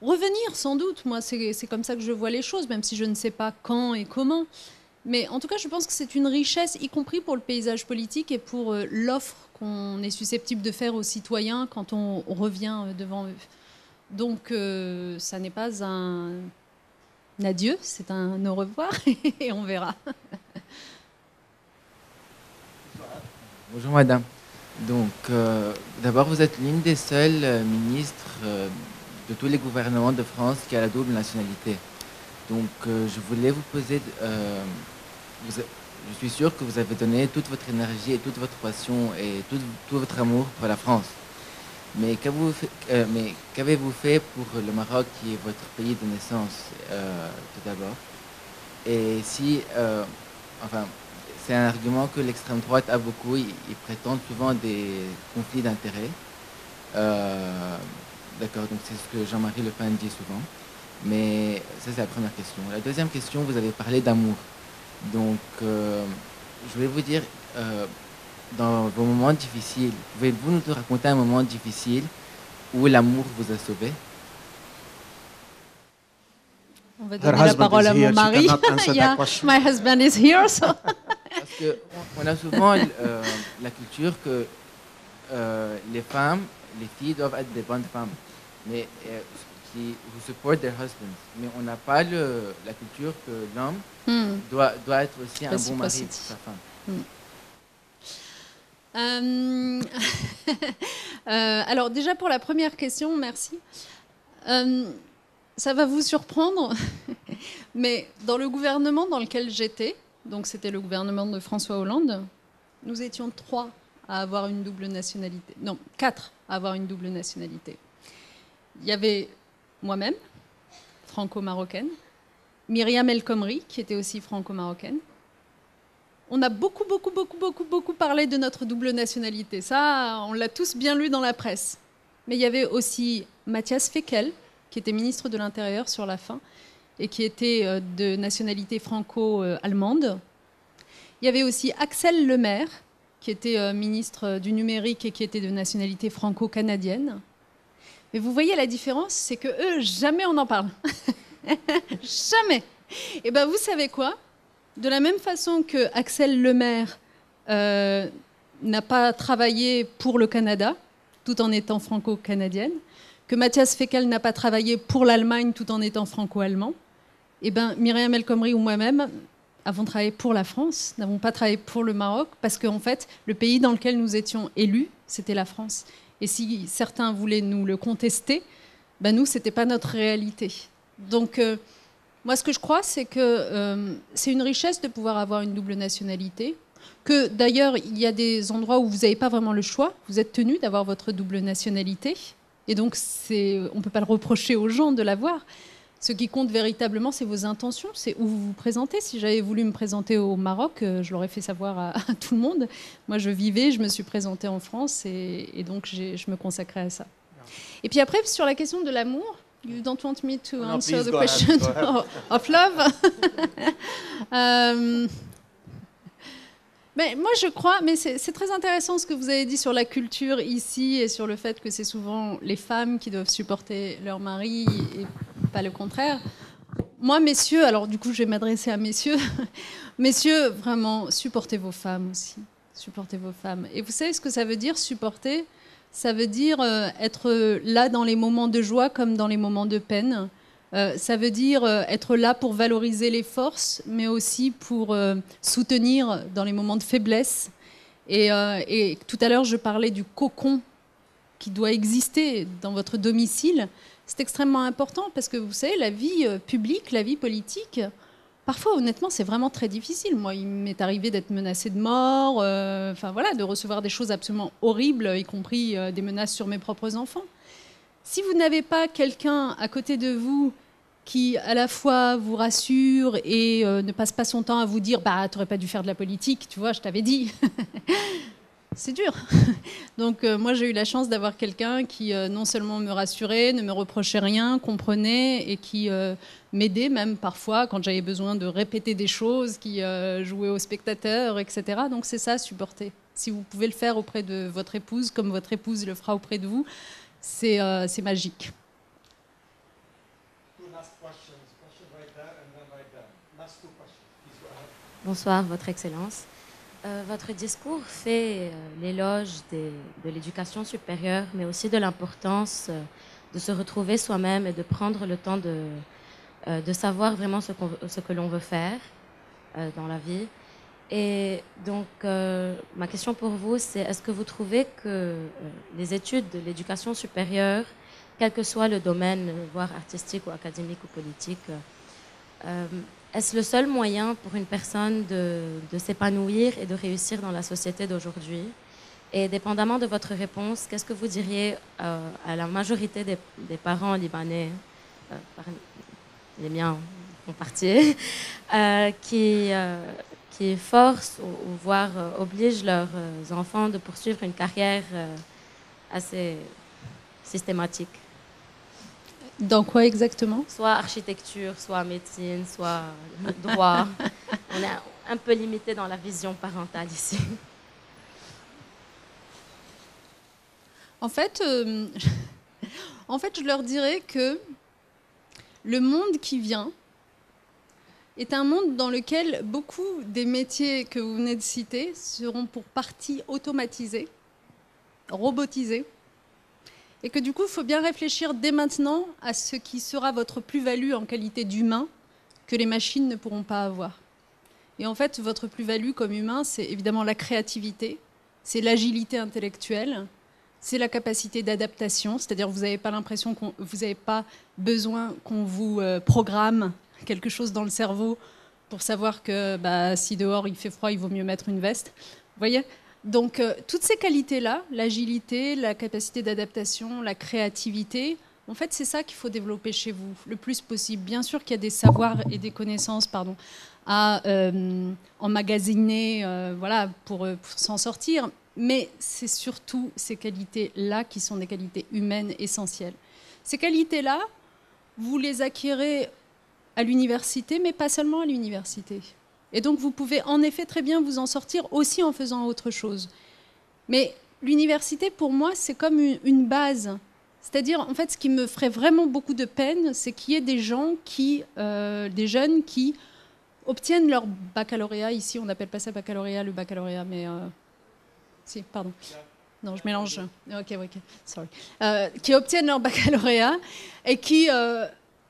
revenir sans doute, moi c'est comme ça que je vois les choses, même si je ne sais pas quand et comment. Mais en tout cas, je pense que c'est une richesse, y compris pour le paysage politique et pour euh, l'offre qu'on est susceptible de faire aux citoyens quand on revient euh, devant eux. Donc, euh, ça n'est pas un adieu, c'est un au revoir et on verra. Bonjour madame. Donc, d'abord, vous êtes l'une des seules ministres de tous les gouvernements de France qui a la double nationalité. Donc, je voulais vous poser. Je suis sûr que vous avez donné toute votre énergie et toute votre passion et tout, votre amour pour la France. Mais qu'avez-vous fait, pour le Maroc, qui est votre pays de naissance, tout d'abord? Et si, enfin, c'est un argument que l'extrême droite a beaucoup. Ils, prétendent souvent des conflits d'intérêts. Euh, d'accord, donc c'est ce que Jean-Marie Le Pen dit souvent. Mais ça, c'est la première question. La deuxième question, vous avez parlé d'amour. Donc, euh, je vais vous dire, euh, dans vos moments difficiles, pouvez-vous nous raconter un moment difficile où l'amour vous a sauvé? On va donner la parole à mon mari. yeah, my husband is here, so. Parce qu'on a souvent euh, la culture que euh, les femmes, les filles doivent être des bonnes femmes, mais euh, qui who support their husbands. Mais on n'a pas le, la culture que l'homme. Doit, doit être aussi un bon mari pour sa femme. Hmm. alors déjà pour la première question, merci. ça va vous surprendre, mais dans le gouvernement dans lequel j'étais, donc c'était le gouvernement de François Hollande, nous étions trois à avoir une double nationalité. Non, quatre à avoir une double nationalité. Il y avait moi-même, franco-marocaine, Myriam El Khomri, qui était aussi franco-marocaine. On a beaucoup, beaucoup, beaucoup, beaucoup, beaucoup parlé de notre double nationalité. Ça, on l'a tous bien lu dans la presse. Mais il y avait aussi Mathias Fekel, qui était ministre de l'Intérieur sur la fin, et qui était euh, de nationalité franco-allemande. Il y avait aussi Axel Lemaire, qui était euh, ministre du numérique et qui était de nationalité franco-canadienne. Mais vous voyez la différence, c'est que eux, jamais on en parle. jamais. Et eh bien vous savez quoi? De la même façon que Axel Lemaire euh, n'a pas travaillé pour le Canada, tout en étant franco-canadienne, que Mathias Fekel n'a pas travaillé pour l'Allemagne tout en étant franco-allemand, eh ben, Myriam El Khomri ou moi-même avons travaillé pour la France, n'avons pas travaillé pour le Maroc, parce qu'en fait, le pays dans lequel nous étions élus, c'était la France. Et si certains voulaient nous le contester, ben nous, ce n'était pas notre réalité. Donc, euh, moi, ce que je crois, c'est que euh, c'est une richesse de pouvoir avoir une double nationalité, que d'ailleurs, il y a des endroits où vous n'avez pas vraiment le choix, vous êtes tenu d'avoir votre double nationalité, et donc on ne peut pas le reprocher aux gens de l'avoir. Ce qui compte véritablement, c'est vos intentions, c'est où vous vous présentez. Si j'avais voulu me présenter au Maroc, euh, je l'aurais fait savoir à, tout le monde. Moi, je vivais, je me suis présentée en France et donc je me consacrais à ça. Et puis après, sur la question de l'amour, You don't want me to No, answer the question ahead. of love? Euh, mais moi, je crois, mais c'est c'est très intéressant ce que vous avez dit sur la culture ici et sur le fait que c'est souvent les femmes qui doivent supporter leur mari et pas le contraire. Moi, messieurs, alors du coup, je vais m'adresser à messieurs. messieurs, vraiment, supportez vos femmes aussi. Supportez vos femmes. Et vous savez ce que ça veut dire, supporter Ça veut dire euh, être là dans les moments de joie comme dans les moments de peine. Euh, ça veut dire euh, être là pour valoriser les forces, mais aussi pour soutenir dans les moments de faiblesse. Et, et tout à l'heure, je parlais du cocon qui doit exister dans votre domicile. C'est extrêmement important parce que vous savez, la vie publique, la vie politique, parfois, honnêtement, c'est vraiment très difficile. Moi, il m'est arrivé d'être menacée de mort, euh, voilà, de recevoir des choses absolument horribles, y compris euh, des menaces sur mes propres enfants. Si vous n'avez pas quelqu'un à côté de vous qui à la fois vous rassure et euh, ne passe pas son temps à vous dire bah t'aurais pas dû faire de la politique, tu vois, je t'avais dit. C'est dur. Donc euh, moi j'ai eu la chance d'avoir quelqu'un qui euh, non seulement me rassurait, ne me reprochait rien, comprenait et qui euh, m'aidait même parfois quand j'avais besoin de répéter des choses, qui jouait aux spectateurs, etc. Donc c'est ça supporter. Si vous pouvez le faire auprès de votre épouse comme votre épouse le fera auprès de vous, c'est magique. Bonsoir, Votre Excellence. Euh, votre discours fait euh, l'éloge de l'éducation supérieure, mais aussi de l'importance euh, de se retrouver soi-même et de prendre le temps de, savoir vraiment ce, ce que l'on veut faire dans la vie. Et donc, ma question pour vous, c'est est-ce que vous trouvez que les études de l'éducation supérieure, quel que soit le domaine, voire artistique ou académique ou politique, est-ce le seul moyen pour une personne de, s'épanouir et de réussir dans la société d'aujourd'hui? Et dépendamment de votre réponse, qu'est-ce que vous diriez euh, à la majorité des, parents libanais, euh, les miens en partie, euh, qui, forcent ou, voire obligent leurs enfants de poursuivre une carrière assez systématique? Dans quoi exactement? Soit architecture, soit médecine, soit droit. On est un peu limité dans la vision parentale ici. En fait, euh, en fait, je leur dirais que le monde qui vient est un monde dans lequel beaucoup des métiers que vous venez de citer seront pour partie automatisés, robotisés, et que du coup, il faut bien réfléchir dès maintenant à ce qui sera votre plus-value en qualité d'humain que les machines ne pourront pas avoir. Et en fait, votre plus-value comme humain, c'est évidemment la créativité, c'est l'agilité intellectuelle, c'est la capacité d'adaptation, c'est-à-dire vous n'avez pas l'impression qu'on vous n'avez pas besoin qu'on vous euh, programme quelque chose dans le cerveau pour savoir que bah, si dehors il fait froid, il vaut mieux mettre une veste. Vous voyez? Donc euh, toutes ces qualités-là, l'agilité, la capacité d'adaptation, la créativité, en fait c'est ça qu'il faut développer chez vous le plus possible. Bien sûr qu'il y a des savoirs et des connaissances, pardon, à euh, emmagasiner, euh, voilà, pour, pour s'en sortir. Mais c'est surtout ces qualités-là qui sont des qualités humaines essentielles. Ces qualités-là, vous les acquérez à l'université, mais pas seulement à l'université. Et donc vous pouvez en effet très bien vous en sortir aussi en faisant autre chose. Mais l'université, pour moi, c'est comme une, base. C'est-à-dire, en fait, ce qui me ferait vraiment beaucoup de peine, c'est qu'il y ait des gens qui, euh, des jeunes qui obtiennent leur baccalauréat. Ici, on n'appelle pas ça baccalauréat, le baccalauréat, mais euh, si, pardon. Non, je mélange. Ok, ok, sorry. Euh, qui obtiennent leur baccalauréat et qui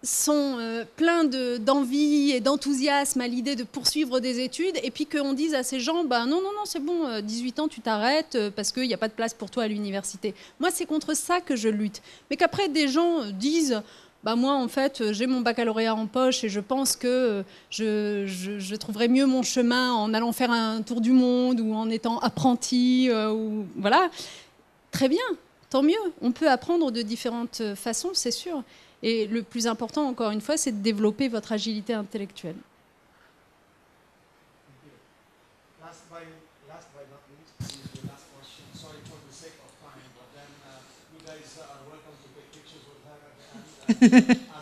sont euh, pleins de- d'envie et d'enthousiasme à l'idée de poursuivre des études, et puis qu'on dise à ces gens, bah, non, non, non, c'est bon, euh, 18 ans, tu t'arrêtes euh, parce qu'il n'y a pas de place pour toi à l'université. Moi, c'est contre ça que je lutte. Mais qu'après, des gens euh, disent, bah, moi, en fait, euh, j'ai mon baccalauréat en poche et je pense que euh, je, je- trouverai mieux mon chemin en allant faire un tour du monde ou en étant apprenti, euh, ou voilà. Très bien, tant mieux. On peut apprendre de différentes euh, façons, c'est sûr. Et le plus important, encore une fois, c'est de développer votre agilité intellectuelle.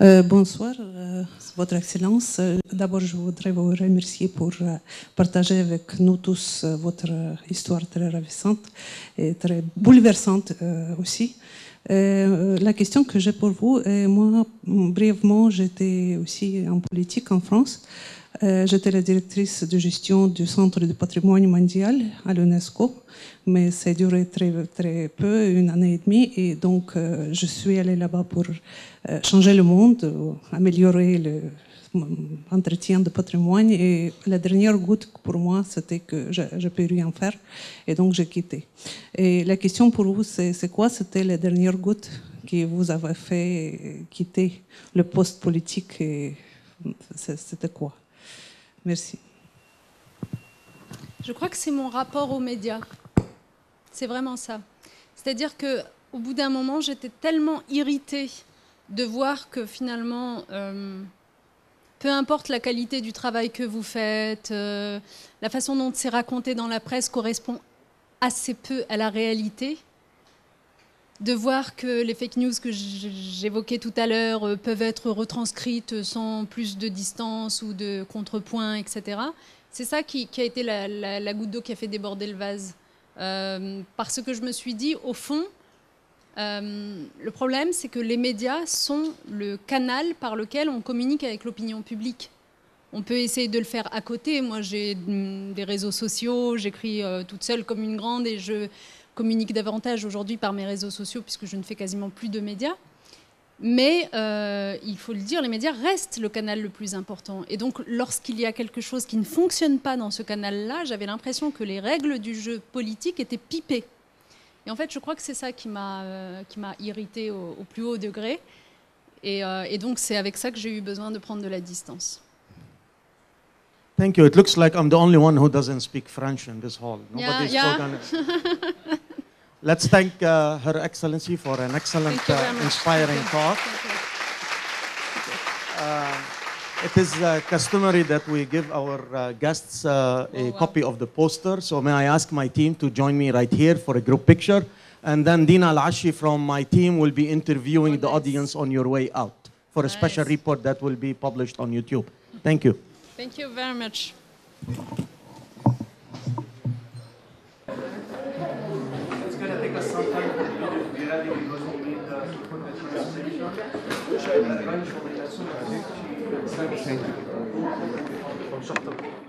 Euh, bonsoir, euh, Votre Excellence. Euh, D'abord, je voudrais vous remercier pour euh, partager avec nous tous euh, votre euh, histoire très ravissante et très bouleversante aussi. Euh, la question que j'ai pour vous, et moi, brièvement, j'étais aussi en politique en France. Euh, J'étais la directrice de gestion du Centre du patrimoine mondial à l'UNESCO, mais ça a duré très, très peu, une année et demie, et donc euh, je suis allée là-bas pour euh, changer le monde, euh, améliorer le entretien de patrimoine, et la dernière goutte pour moi, c'était que je ne peux rien faire, et donc j'ai quitté. Et la question pour vous, c'est quoi C'était la dernière goutte qui vous avait fait quitter le poste politique, et c'était quoi? Merci. Je crois que c'est mon rapport aux médias. C'est vraiment ça. C'est-à-dire que au bout d'un moment, j'étais tellement irritée de voir que finalement, euh, peu importe la qualité du travail que vous faites, euh, la façon dont c'est raconté dans la presse correspond assez peu à la réalité. De voir que les fake news que j'évoquais tout à l'heure euh, peuvent être retranscrites sans plus de distance ou de contrepoint, etc. C'est ça qui, a été la goutte d'eau qui a fait déborder le vase. Euh, parce que je me suis dit, au fond, euh, le problème, c'est que les médias sont le canal par lequel on communique avec l'opinion publique. On peut essayer de le faire à côté. Moi, j'ai mm, des réseaux sociaux, j'écris euh, toute seule comme une grande et je communique davantage aujourd'hui par mes réseaux sociaux puisque je ne fais quasiment plus de médias. Mais euh, il faut le dire, les médias restent le canal le plus important. Et donc, lorsqu'il y a quelque chose qui ne fonctionne pas dans ce canal-là, j'avais l'impression que les règles du jeu politique étaient pipées. Et en fait, je crois que c'est ça qui m'a euh, qui m'a irritée au, au plus haut degré. Et, euh, et donc, c'est avec ça que j'ai eu besoin de prendre de la distance. Thank you. It looks like I'm the only one who doesn't speak French in this hall. Yeah, Nobody's yeah. spoken. Let's thank uh, Her Excellency for an excellent, uh, inspiring talk. It is uh, customary that we give our uh, guests uh, a copy of the poster. So may I ask my team to join me right here for a group picture? And then Dina Al-Ashi from my team will be interviewing the audience on your way out for a special report that will be published on YouTube. Thank you. Thank you very much. It's going to take us some time for the video to be ready because we need to put the translation. 上。